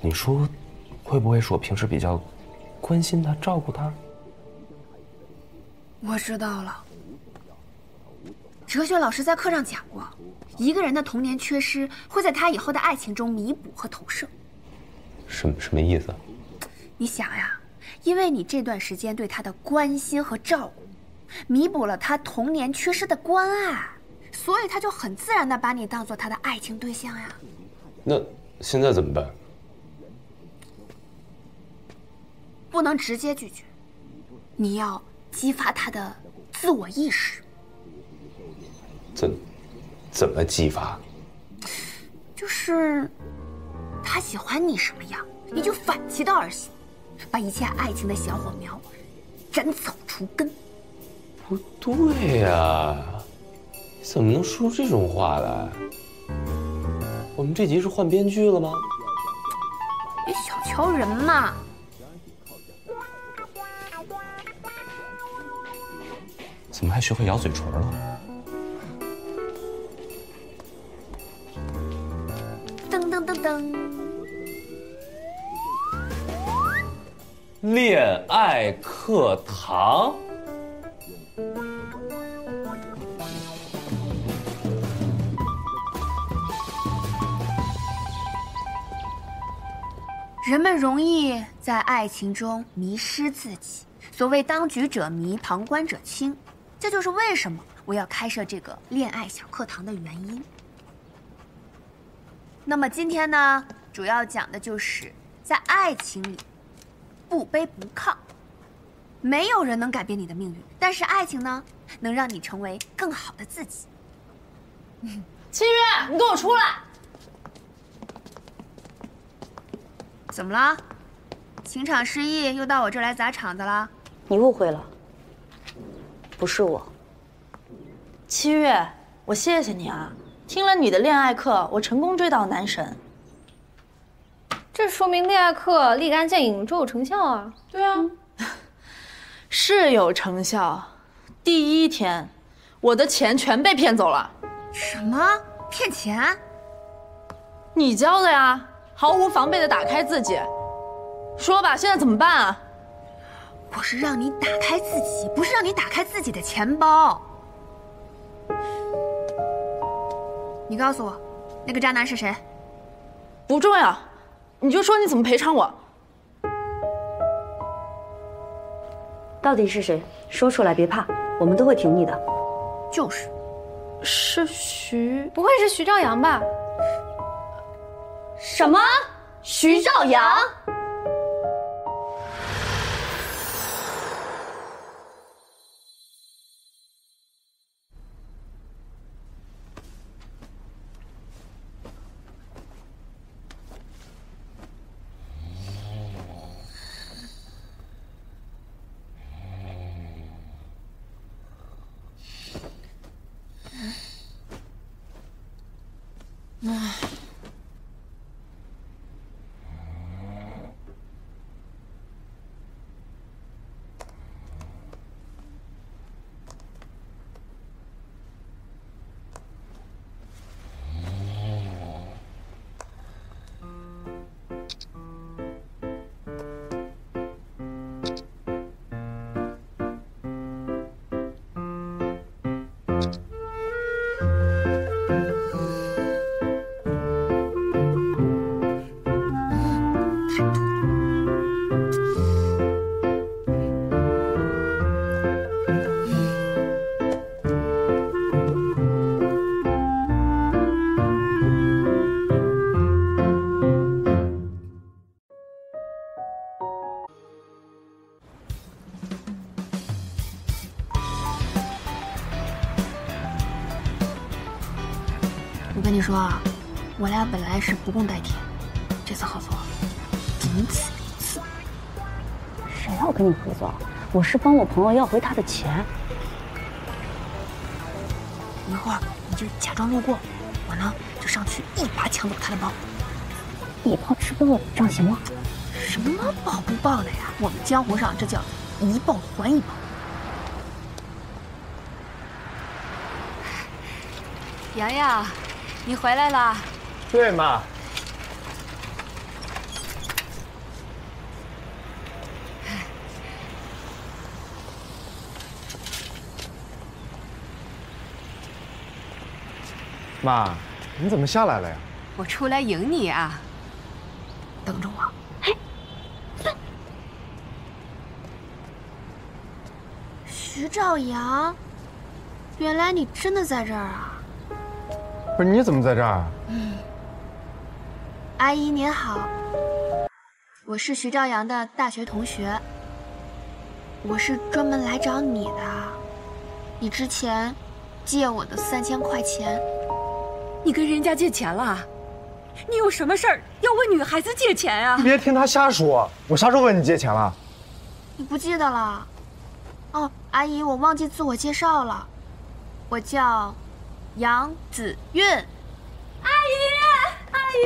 你说，会不会是我平时比较关心他、照顾他？我知道了。哲学老师在课上讲过，一个人的童年缺失会在他以后的爱情中弥补和投射。什么什么意思？你想呀，因为你这段时间对他的关心和照顾，弥补了他童年缺失的关爱，所以他就很自然的把你当做他的爱情对象呀。那现在怎么办？不能直接拒绝，你要激发他的自我意识。怎怎么激发？就是他喜欢你什么样，你就反其道而行，把一切爱情的小火苗斩草除根。不对呀，你怎么能说出这种话来？我们这集是换编剧了吗？别小瞧人嘛！怎么还学会咬嘴唇了？噔噔噔噔！恋爱课堂。人们容易在爱情中迷失自己。所谓当局者迷，旁观者清，这就是为什么我要开设这个恋爱小课堂的原因。那么今天呢，主要讲的就是在爱情里不卑不亢。没有人能改变你的命运，但是爱情呢，能让你成为更好的自己。七月，你给我出来。怎么了？情场失意，又到我这儿来砸场子了？你误会了，不是我。七月，我谢谢你啊！听了你的恋爱课，我成功追到男神。这说明恋爱课立竿见影，卓有成效啊！对啊，是有成效。第一天，我的钱全被骗走了。什么骗钱？你教的呀！毫无防备的打开自己。说吧，现在怎么办啊？我是让你打开自己，不是让你打开自己的钱包。你告诉我，那个渣男是谁？不重要，你就说你怎么赔偿我。到底是谁？说出来，别怕，我们都会挺你的。就是，是徐，不会是徐兆阳吧？什么？徐兆阳？我跟你说啊，我俩本来是不共戴天，这次合作仅此一次。谁要跟你合作？我是帮我朋友要回他的钱。一会儿你就假装路过，我呢就上去一把抢走他的包。一包吃不够，这样行吗？什么报不报的呀？我们江湖上这叫一报还一报。洋洋，你回来了。对妈。[sighs] 妈，你怎么下来了呀？我出来迎你啊。等着我。徐兆阳，原来你真的在这儿啊！不是你怎么在这儿？嗯，阿姨您好，我是徐朝阳的大学同学，我是专门来找你的。你之前借我的三千块钱，你跟人家借钱了？你有什么事儿要问女孩子借钱啊？别听他瞎说，我啥时候问你借钱了？你不记得了？哦，阿姨，我忘记自我介绍了，我叫杨子韵。阿姨，阿姨，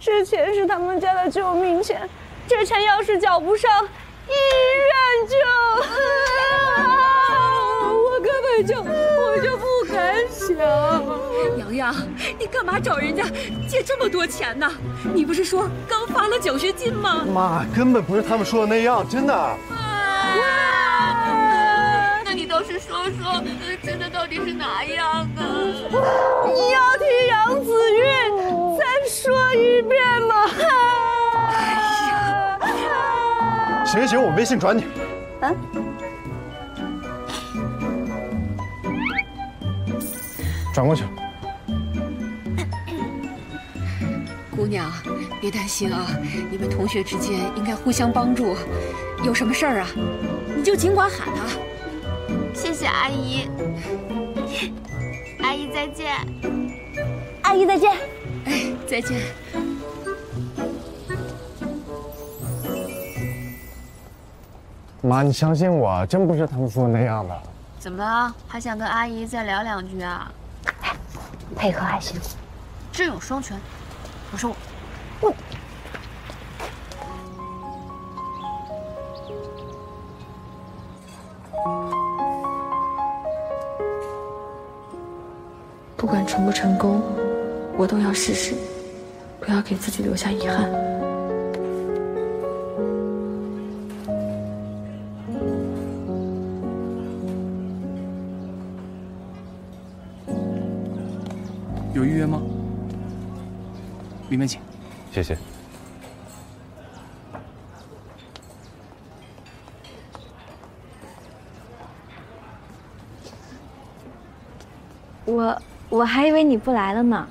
这钱是他们家的救命钱，这钱要是缴不上，医院就…… [laughs] 我根本就我就不敢想。洋洋，你干嘛找人家借这么多钱呢？你不是说刚发了奖学金吗？妈，根本不是他们说的那样，真的。说说，真的到底是哪样啊？你要听杨子玉再说一遍吗？行行行，我微信转你。嗯。转过去。姑娘，别担心啊，你们同学之间应该互相帮助。有什么事儿啊，你就尽管喊他。谢谢阿姨，阿姨再见，阿姨再见，哎，再见。妈，你相信我，真不是他们说的那样的。怎么了？还想跟阿姨再聊两句啊？配合还行，智勇双全。我说我，我。不管成不成功，我都要试试，不要给自己留下遗憾。有预约吗？里面请。谢谢。我我还以为你不来了呢。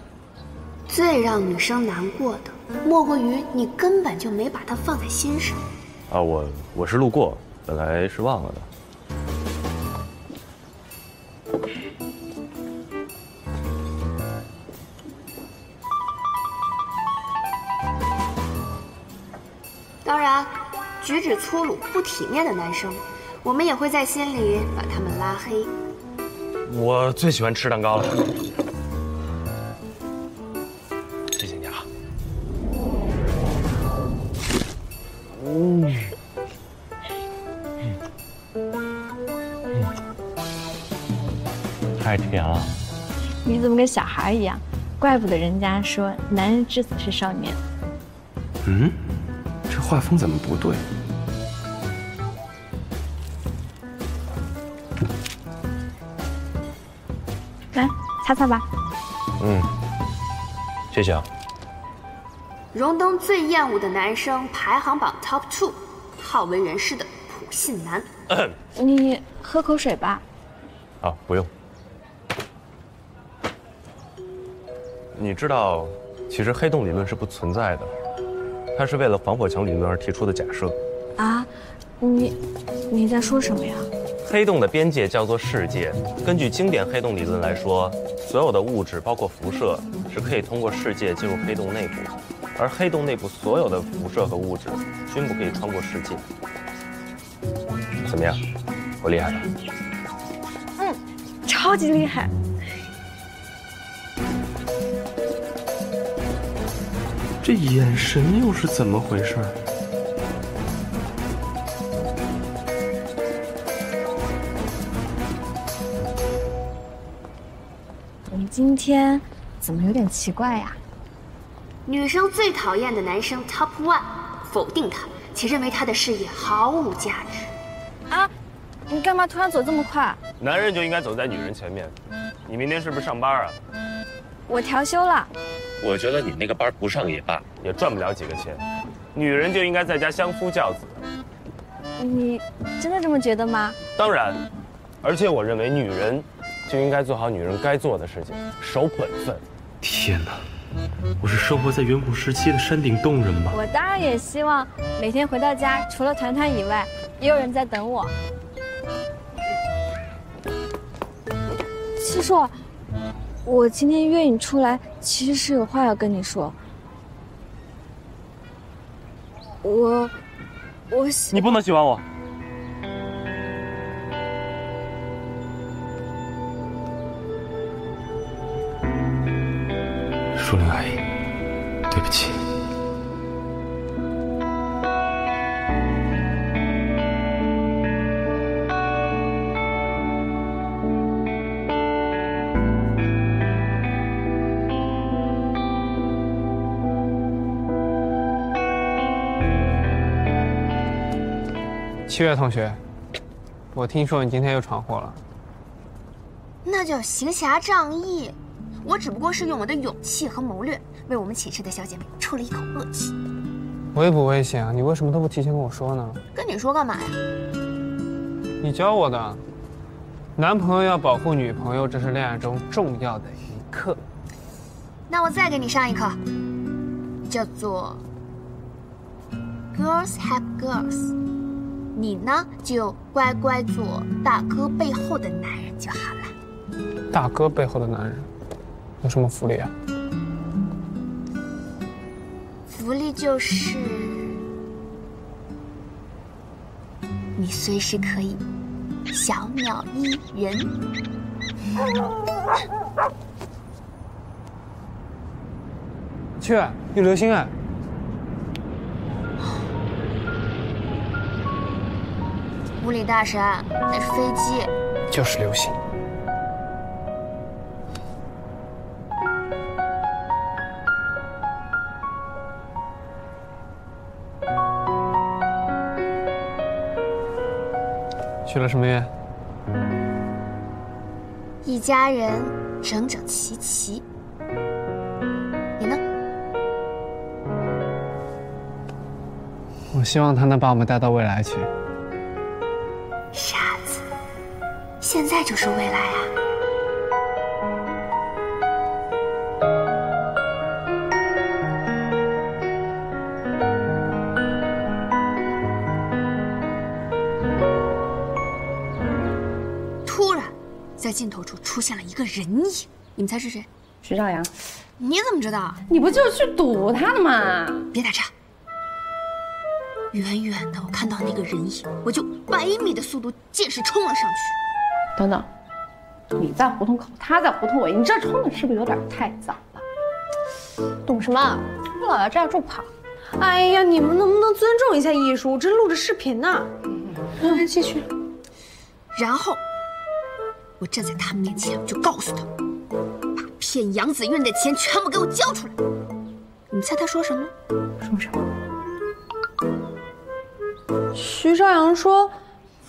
最让女生难过的，莫过于你根本就没把她放在心上。啊，我我是路过，本来是忘了的。当然，举止粗鲁、不体面的男生，我们也会在心里把他们拉黑。我最喜欢吃蛋糕了，跟小孩一样？怪不得人家说男人至死是少年。嗯，这画风怎么不对？来，擦擦吧。嗯，谢谢啊。荣登最厌恶的男生排行榜 Top Two，好为人师的普信男。你喝口水吧。啊，不用。你知道，其实黑洞理论是不存在的，它是为了防火墙理论而提出的假设。啊，你你在说什么呀？黑洞的边界叫做世界。根据经典黑洞理论来说，所有的物质，包括辐射，是可以通过世界进入黑洞内部，而黑洞内部所有的辐射和物质均不可以穿过世界。怎么样？我厉害吧？嗯，超级厉害。这眼神又是怎么回事？我们今天怎么有点奇怪呀？女生最讨厌的男生 Top One 否定他，且认为他的事业毫无价值。啊，你干嘛突然走这么快？男人就应该走在女人前面。你明天是不是上班啊？我调休了。我觉得你那个班不上也罢，也赚不了几个钱。女人就应该在家相夫教子。你真的这么觉得吗？当然，而且我认为女人就应该做好女人该做的事情，守本分。天哪，我是生活在远古时期的山顶洞人吗？我当然也希望每天回到家，除了团团以外，也有人在等我。七硕，我今天约你出来，其实是有话要跟你说。我，我喜你不能喜欢我。舒玲阿七月同学，我听说你今天又闯祸了。那叫行侠仗义，我只不过是用我的勇气和谋略，为我们寝室的小姐妹出了一口恶气。危不危险啊？你为什么都不提前跟我说呢？跟你说干嘛呀？你教我的。男朋友要保护女朋友，这是恋爱中重要的一课。那我再给你上一课，叫做 “Girls Have Girls”。你呢，就乖乖做大哥背后的男人就好了。大哥背后的男人有什么福利啊？福利就是你随时可以小鸟依人。去，有流星哎！物理大神，那是飞机，就是流星。许了什么愿？一家人整整齐齐。你呢？我希望他能把我们带到未来去。现在就是未来啊！突然，在镜头处出现了一个人影，你们猜是谁？徐兆阳。你怎么知道？你不就是去堵他的吗？别打岔。远远的，我看到那个人影，我就百米的速度借势冲了上去。等等，你在胡同口，他在胡同尾，你这冲的是不是有点太早了？懂什么？我老要这样助跑。哎呀，你们能不能尊重一下艺术？我这录着视频呢。嗯，继续。然后我站在他面前，我就告诉他，把骗杨子韵的钱全部给我交出来。你猜他说什么？说什么？徐少阳说：“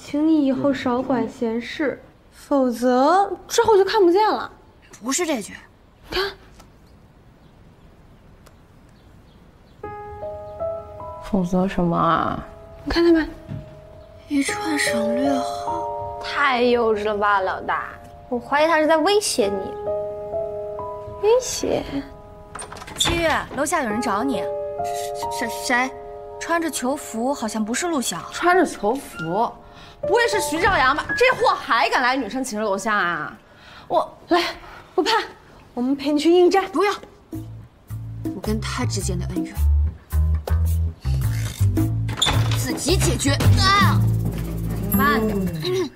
请你以后少管闲事，否则之后就看不见了。”不是这句，看，否则什么啊？你看见没？一串省略号。太幼稚了吧，老大！我怀疑他是在威胁你。威胁？七月，楼下有人找你。谁谁？穿着囚服好像不是陆晓，穿着囚服，不会是徐兆阳吧？这货还敢来女生寝室楼下啊？我来，不怕，我们陪你去应战。不要，我跟他之间的恩怨自己解决。啊，慢点。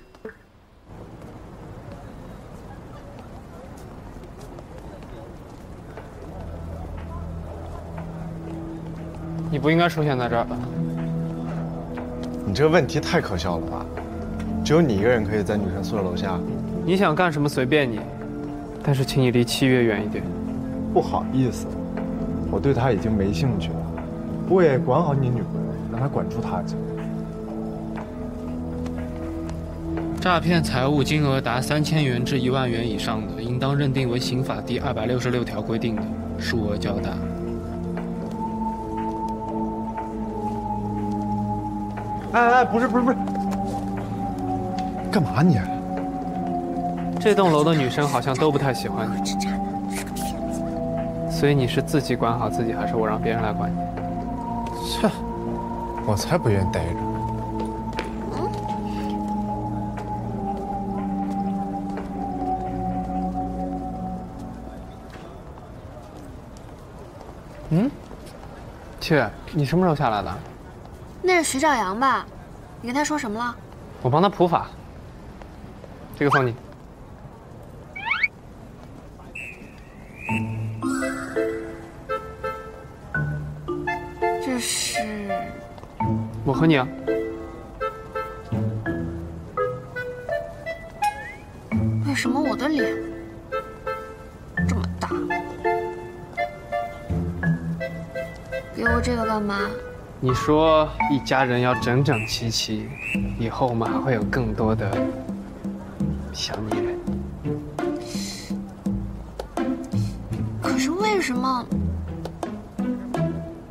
你不应该出现在这儿的。你这个问题太可笑了吧？只有你一个人可以在女生宿舍楼下。你想干什么随便你，但是请你离七月远一点。不好意思，我对她已经没兴趣了。不过也管好你女朋友，让她管住她去。诈骗财物金额达三千元至一万元以上的，应当认定为刑法第二百六十六条规定的，数额较大。哎哎，不是不是不是，干嘛你？这栋楼的女生好像都不太喜欢你，所以你是自己管好自己，还是我让别人来管你？切，我才不愿意待着。嗯，七月，你什么时候下来的？那是徐兆阳吧？你跟他说什么了？我帮他普法。这个送你。这是我和你啊。为什么我的脸这么大？给我这个干嘛？你说一家人要整整齐齐，以后我们还会有更多的小女人。可是为什么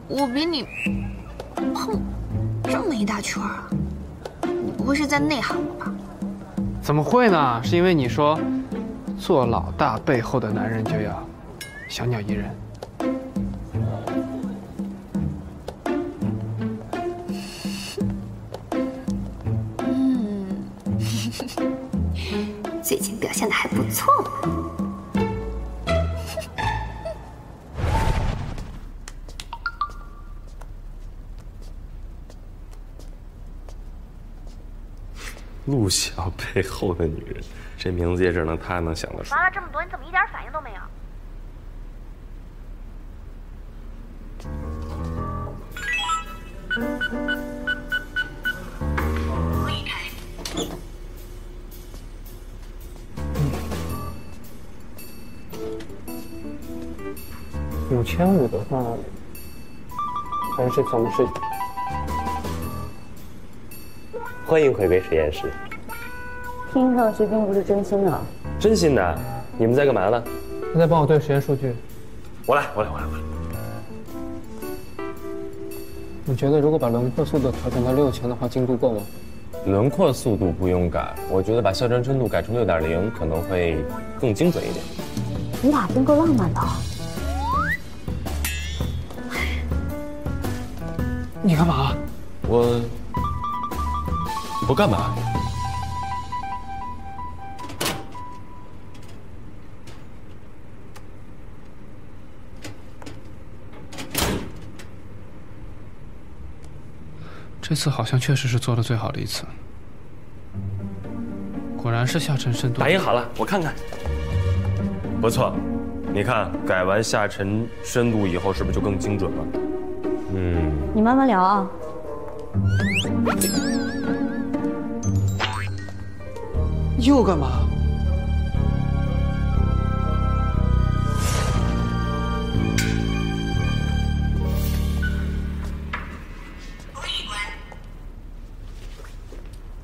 我比你胖这么一大圈啊？你不会是在内涵我吧？怎么会呢？是因为你说，做老大背后的男人就要小鸟依人。不小背后的女人，这名字也只能他能想得出。玩了这么多，你怎么一点反应都没有？五千五的话，还是怎么是？欢迎回归实验室。听上去并不是真心的。真心的，你们在干嘛呢？他在帮我对实验数据。我来，我来，我来，我来。你觉得如果把轮廓速度调整到六千的话，精度够吗？轮廓速度不用改，我觉得把校正深度改成六点零可能会更精准一点。你俩真够浪漫的。你干嘛？我我干嘛？这次好像确实是做的最好的一次。果然是下沉深度。打印好了，我看看。不错，你看改完下沉深度以后，是不是就更精准了？嗯。你慢慢聊啊。又干嘛？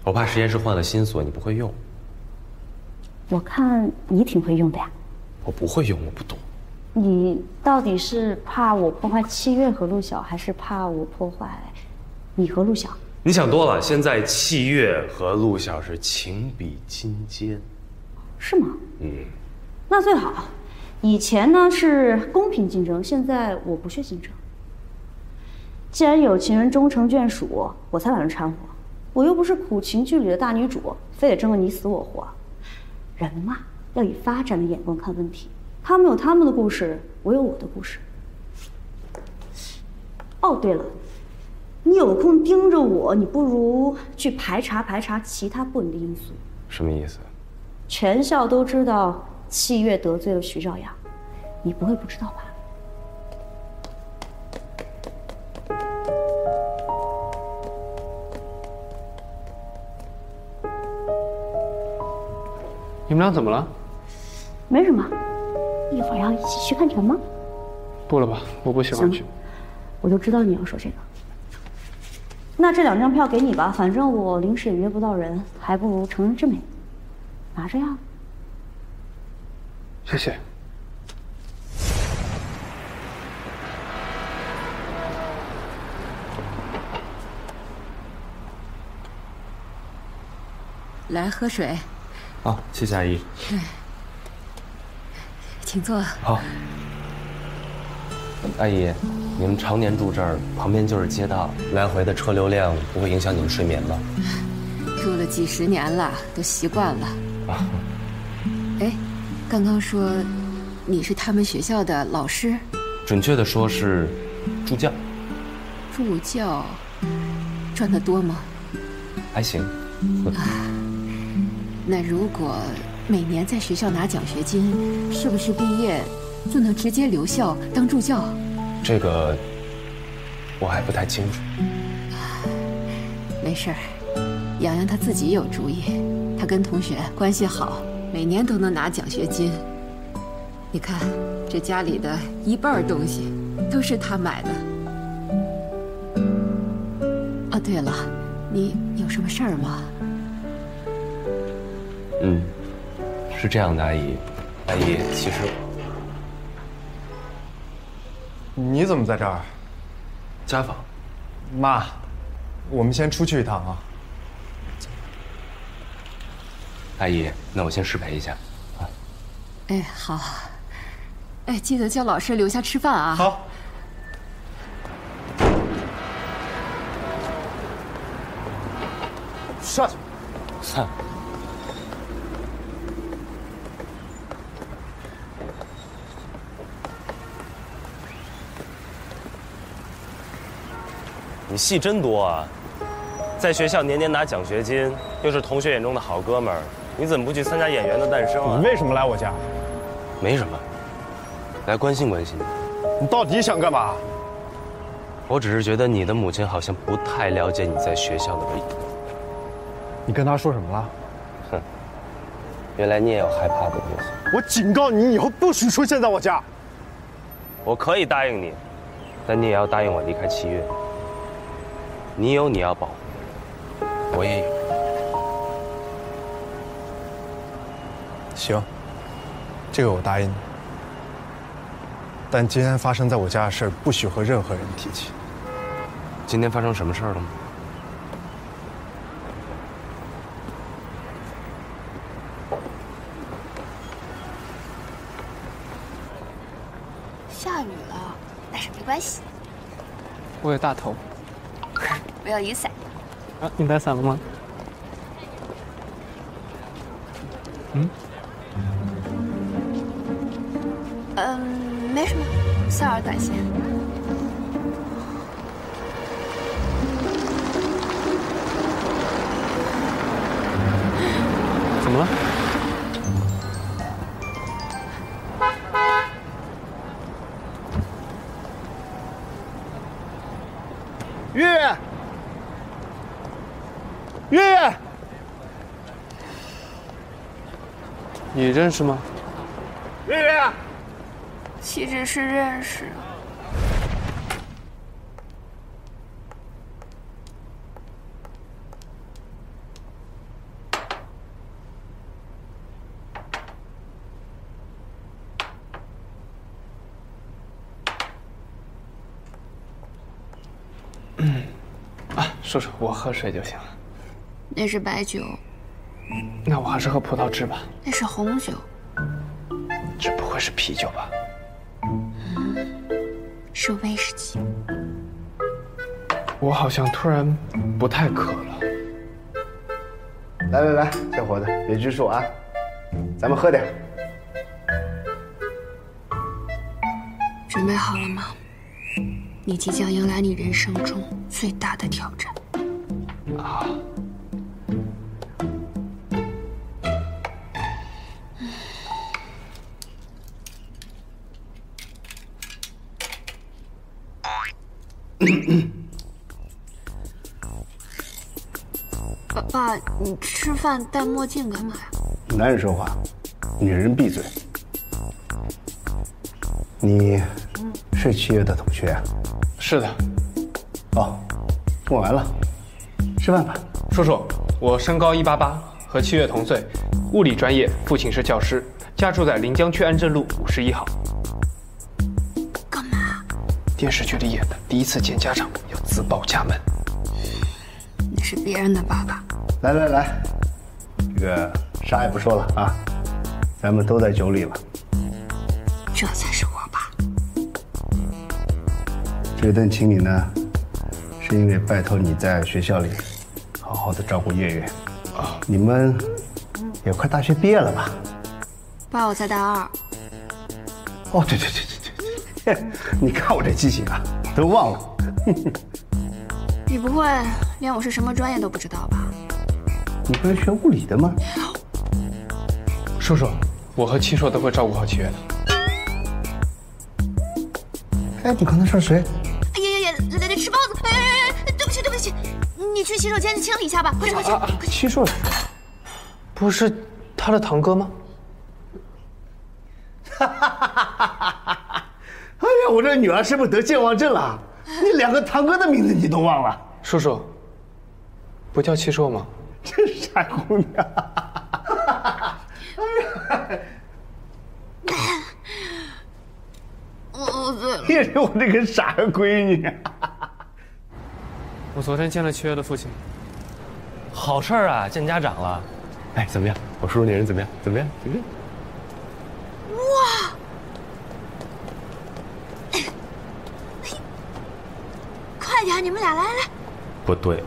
我怕实验室换了新锁，你不会用。我看你挺会用的呀。我不会用，我不懂。你到底是怕我破坏七月和陆小，还是怕我破坏你和陆小？你想多了。现在七月和陆小是情比金坚。是吗？嗯。那最好。以前呢是公平竞争，现在我不屑竞争。既然有情人终成眷属，我才懒得掺和。我又不是苦情剧里的大女主，非得争个你死我活。人嘛，要以发展的眼光看问题。他们有他们的故事，我有我的故事。哦，对了，你有空盯着我，你不如去排查排查其他不稳定因素。什么意思？全校都知道七月得罪了徐兆阳，你不会不知道吧？你们俩怎么了？没什么，一会儿要一起去看城吗？不了吧，我不喜欢去。我就知道你要说这个。那这两张票给你吧，反正我临时也约不到人，还不如成人之美。拿着呀。谢谢。来喝水。好，谢谢阿姨。请坐。好。阿姨，你们常年住这儿，旁边就是街道，来回的车流量不会影响你们睡眠吧？住了几十年了，都习惯了。啊 [laughs] 哎，刚刚说你是他们学校的老师？准确的说是助教。助教赚得多吗？还行。[laughs] 那如果每年在学校拿奖学金，是不是毕业就能直接留校当助教？这个我还不太清楚。没事儿，洋洋他自己有主意，他跟同学关系好，每年都能拿奖学金。你看，这家里的一半东西都是他买的。哦，对了，你有什么事儿吗？嗯，是这样的，阿姨，阿姨，其实你怎么在这儿？家访。妈，我们先出去一趟啊。阿姨，那我先失陪一下。哎，好。哎，记得叫老师留下吃饭啊。好。上去。散。你戏真多啊！在学校年年拿奖学金，又是同学眼中的好哥们儿，你怎么不去参加《演员的诞生》啊？你为什么来我家？没什么，来关心关心你。你到底想干嘛？我只是觉得你的母亲好像不太了解你在学校的位置。你跟她说什么了？哼，原来你也有害怕的东西。我警告你，以后不许出现在我家。我可以答应你，但你也要答应我离开七月。你有你要保护的人，我也有。行，这个我答应你。但今天发生在我家的事不许和任何人提起。今天发生什么事儿了吗？下雨了，但是没关系，我有大头。我要雨伞。啊，你带伞了吗？嗯。嗯，没什么，骚扰短信。认识吗？月月，岂止是认识。啊，叔叔，我喝水就行了。那是白酒。还是喝葡萄汁吧。那是红酒。这不会是啤酒吧？嗯是威士忌。我好像突然不太渴了。来来来，小伙子，别拘束啊，咱们喝点。准备好了吗？你即将迎来你人生中最大的挑战。啊。[coughs] 爸爸，你吃饭戴墨镜干嘛呀？男人说话，女人闭嘴。你是七月的同学啊？是的。哦，问完了，吃饭吧。叔叔，我身高一八八，和七月同岁，物理专业，父亲是教师，家住在临江区安镇路五十一号。干嘛？电视剧里演的，第一次见家长要自报家门。你是别人的爸爸。来来来，这个啥也不说了啊，咱们都在酒里了。这才是我爸。这顿请你呢，是因为拜托你在学校里好好的照顾月月。啊，你们也快大学毕业了吧？爸，我在大二。哦，对对对对对，[laughs] 你看我这记性啊，都忘了。[laughs] 你不会连我是什么专业都不知道吧？你不是学物理的吗？叔叔，我和七硕都会照顾好七月的。哎，你刚才说谁？哎呀呀呀！来来吃包子！哎哎哎！对不起对不起，你去洗手间清理一下吧，快去快去！啊啊！七硕，不是他的堂哥吗？哈哈哈哈哈哈！哎呀，我这女儿是不是得健忘症了？你两个堂哥的名字你都忘了？叔叔，不叫七硕吗？这傻姑娘！我醉了。也是我这个傻闺女。我昨天见了七月的父亲。好事儿啊，见家长了。哎，怎么样？我叔叔那人怎么样？怎么样？怎么样？哇！快点，你们俩来来来。不对，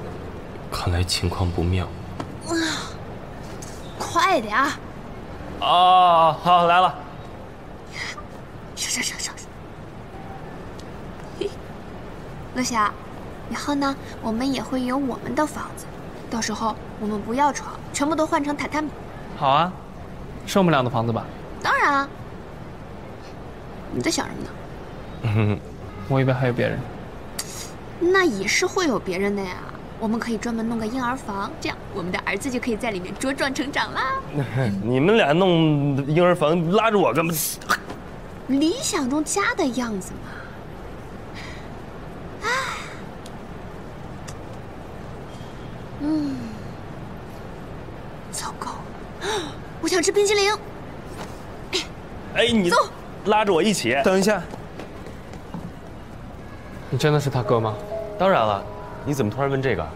看来情况不妙。啊快点！哦，好，来了。上上上上。陆霞，以后呢，我们也会有我们的房子。到时候我们不要床，全部都换成榻榻米。好啊，是我们俩的房子吧？当然啊。你在想什么呢？嗯，[laughs] 我以为还有别人。那也是会有别人的呀。我们可以专门弄个婴儿房，这样我们的儿子就可以在里面茁壮成长啦。[laughs] 你们俩弄婴儿房，拉着我干嘛？理想中家的样子嘛。唉，嗯，糟糕，[gasps] 我想吃冰激凌。哎，你走，拉着我一起。等一下，你真的是他哥吗？当然了。你怎么突然问这个？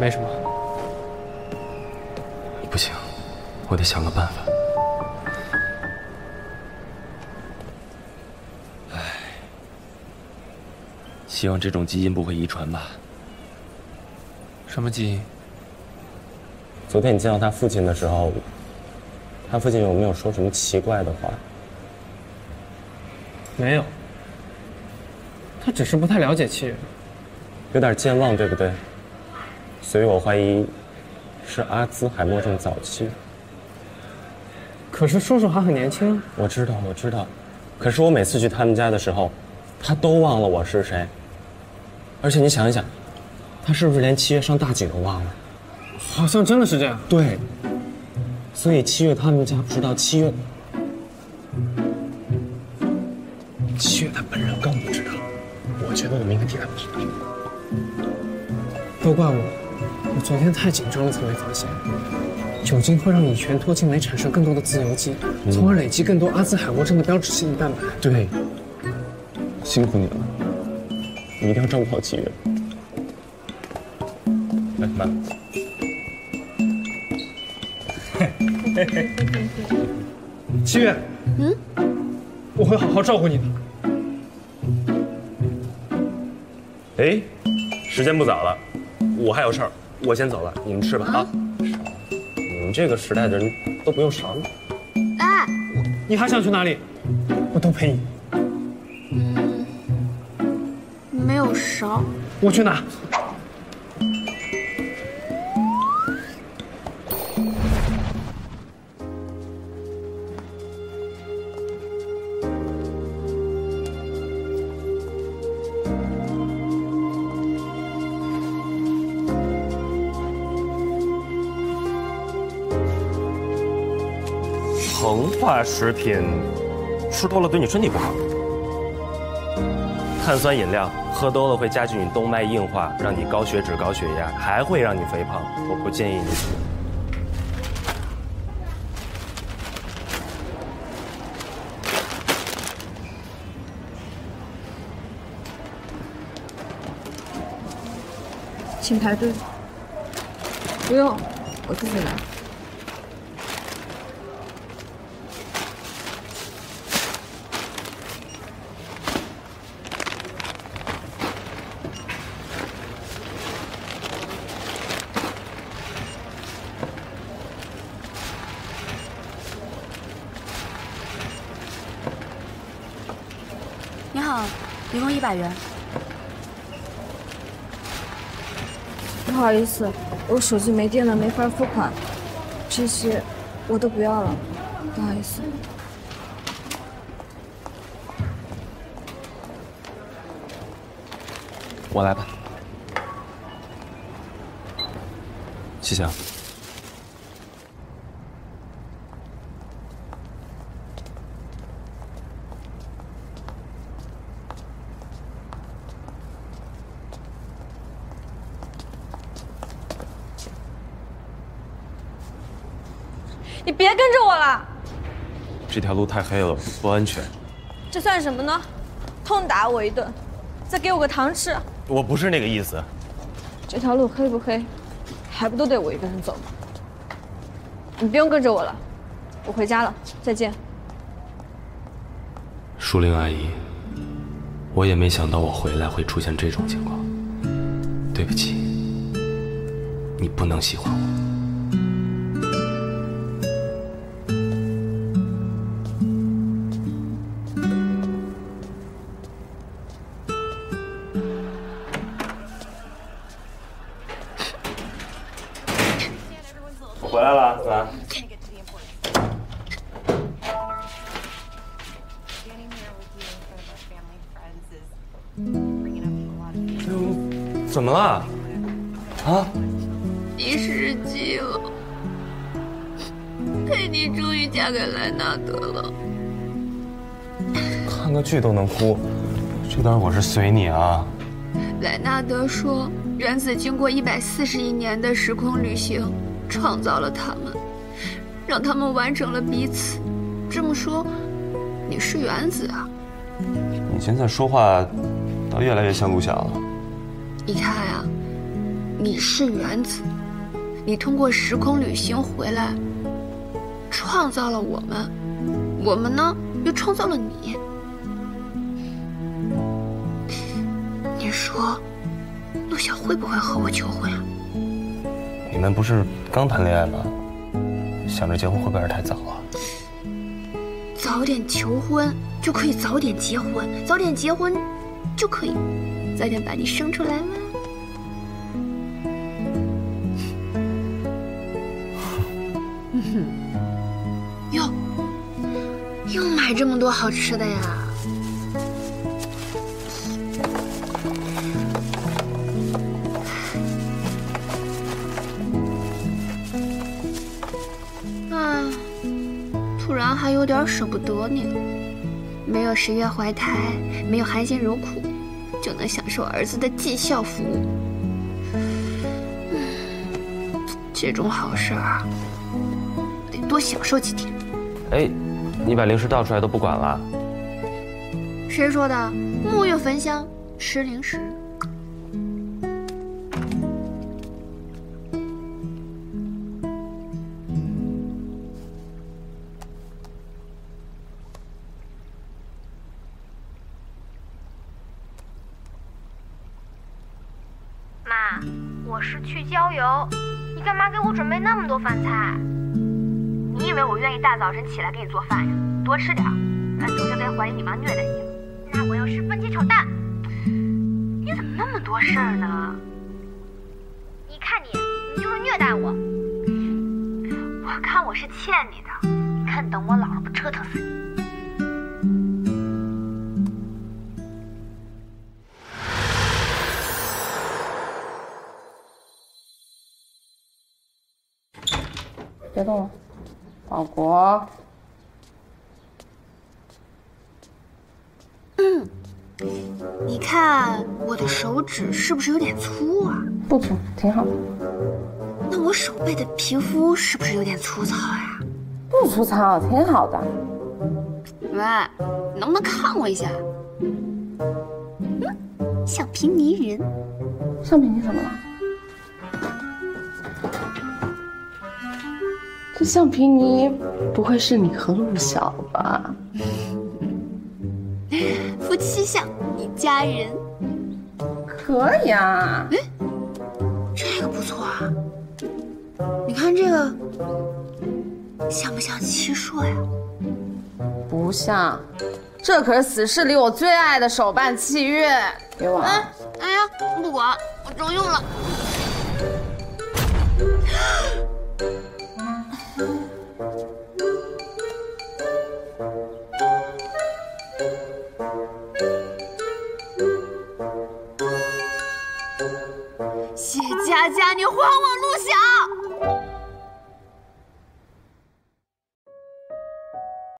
没什么。不行，我得想个办法。唉，希望这种基因不会遗传吧。什么基因？昨天你见到他父亲的时候，他父亲有没有说什么奇怪的话？没有。他只是不太了解七月，有点健忘，对不对？所以我怀疑是阿兹海默症早期。可是叔叔还很年轻。我知道，我知道。可是我每次去他们家的时候，他都忘了我是谁。而且你想一想，他是不是连七月上大几都忘了？好像真的是这样。对。所以七月他们家不知道七月，七月他本人。我觉得我们应该替。都怪我，我昨天太紧张了才没发现。酒精会让乙醛脱氢酶产生更多的自由基，从而累积更多阿兹海默症的标志性的蛋白。对，辛苦你了，你一定要照顾好七月。来，妈。[laughs] 七月，嗯，我会好好照顾你的。哎，时间不早了，我还有事儿，我先走了，你们吃吧啊。你们这个时代的人都不用勺子。哎，你还想去哪里？我都陪你。嗯，没有勺。我去拿。食品吃多了对你身体不好。碳酸饮料喝多了会加剧你动脉硬化，让你高血脂、高血压，还会让你肥胖。我不建议你。请排队。不用，我自己来。你好，一共一百元。不好意思，我手机没电了，没法付款。这些我都不要了，不好意思。我来吧，谢谢啊。你别跟着我了，这条路太黑了，不安全。这算什么呢？痛打我一顿，再给我个糖吃。我不是那个意思。这条路黑不黑，还不都得我一个人走吗？你不用跟着我了，我回家了，再见。舒玲阿姨，我也没想到我回来会出现这种情况。对不起，你不能喜欢我。哭，这段我是随你啊。莱纳德说，原子经过一百四十亿年的时空旅行，创造了他们，让他们完整了彼此。这么说，你是原子啊？你现在说话倒越来越像陆小了。你看呀、你是原子，你通过时空旅行回来，创造了我们，我们呢又创造了。你和我求婚啊？你们不是刚谈恋爱吗？想着结婚会不会太早啊？早点求婚就可以早点结婚，早点结婚就可以早点把你生出来了。[laughs] 哟，又买这么多好吃的呀？有点舍不得你了。没有十月怀胎，没有含辛茹苦，就能享受儿子的尽孝服务。嗯，这种好事儿得多享受几天。哎，你把零食倒出来都不管了？谁说的？沐浴焚香，吃零食。起来给你做饭呀？多吃点儿，不然同学该怀疑你妈虐待挺好的。那我手背的皮肤是不是有点粗糙呀？不粗糙，挺好的。喂，你能不能看我一下？嗯，橡皮泥人。橡皮泥怎么了？这橡皮泥不会是你和陆小吧？[laughs] 夫妻相，一家人。可以啊。哎，这个不错啊。你看这个，像不像七硕呀？不像，这可是死侍里我最爱的手办契约。别忘了。哎，哎呀，不管，我中用了。佳佳，你还我陆小！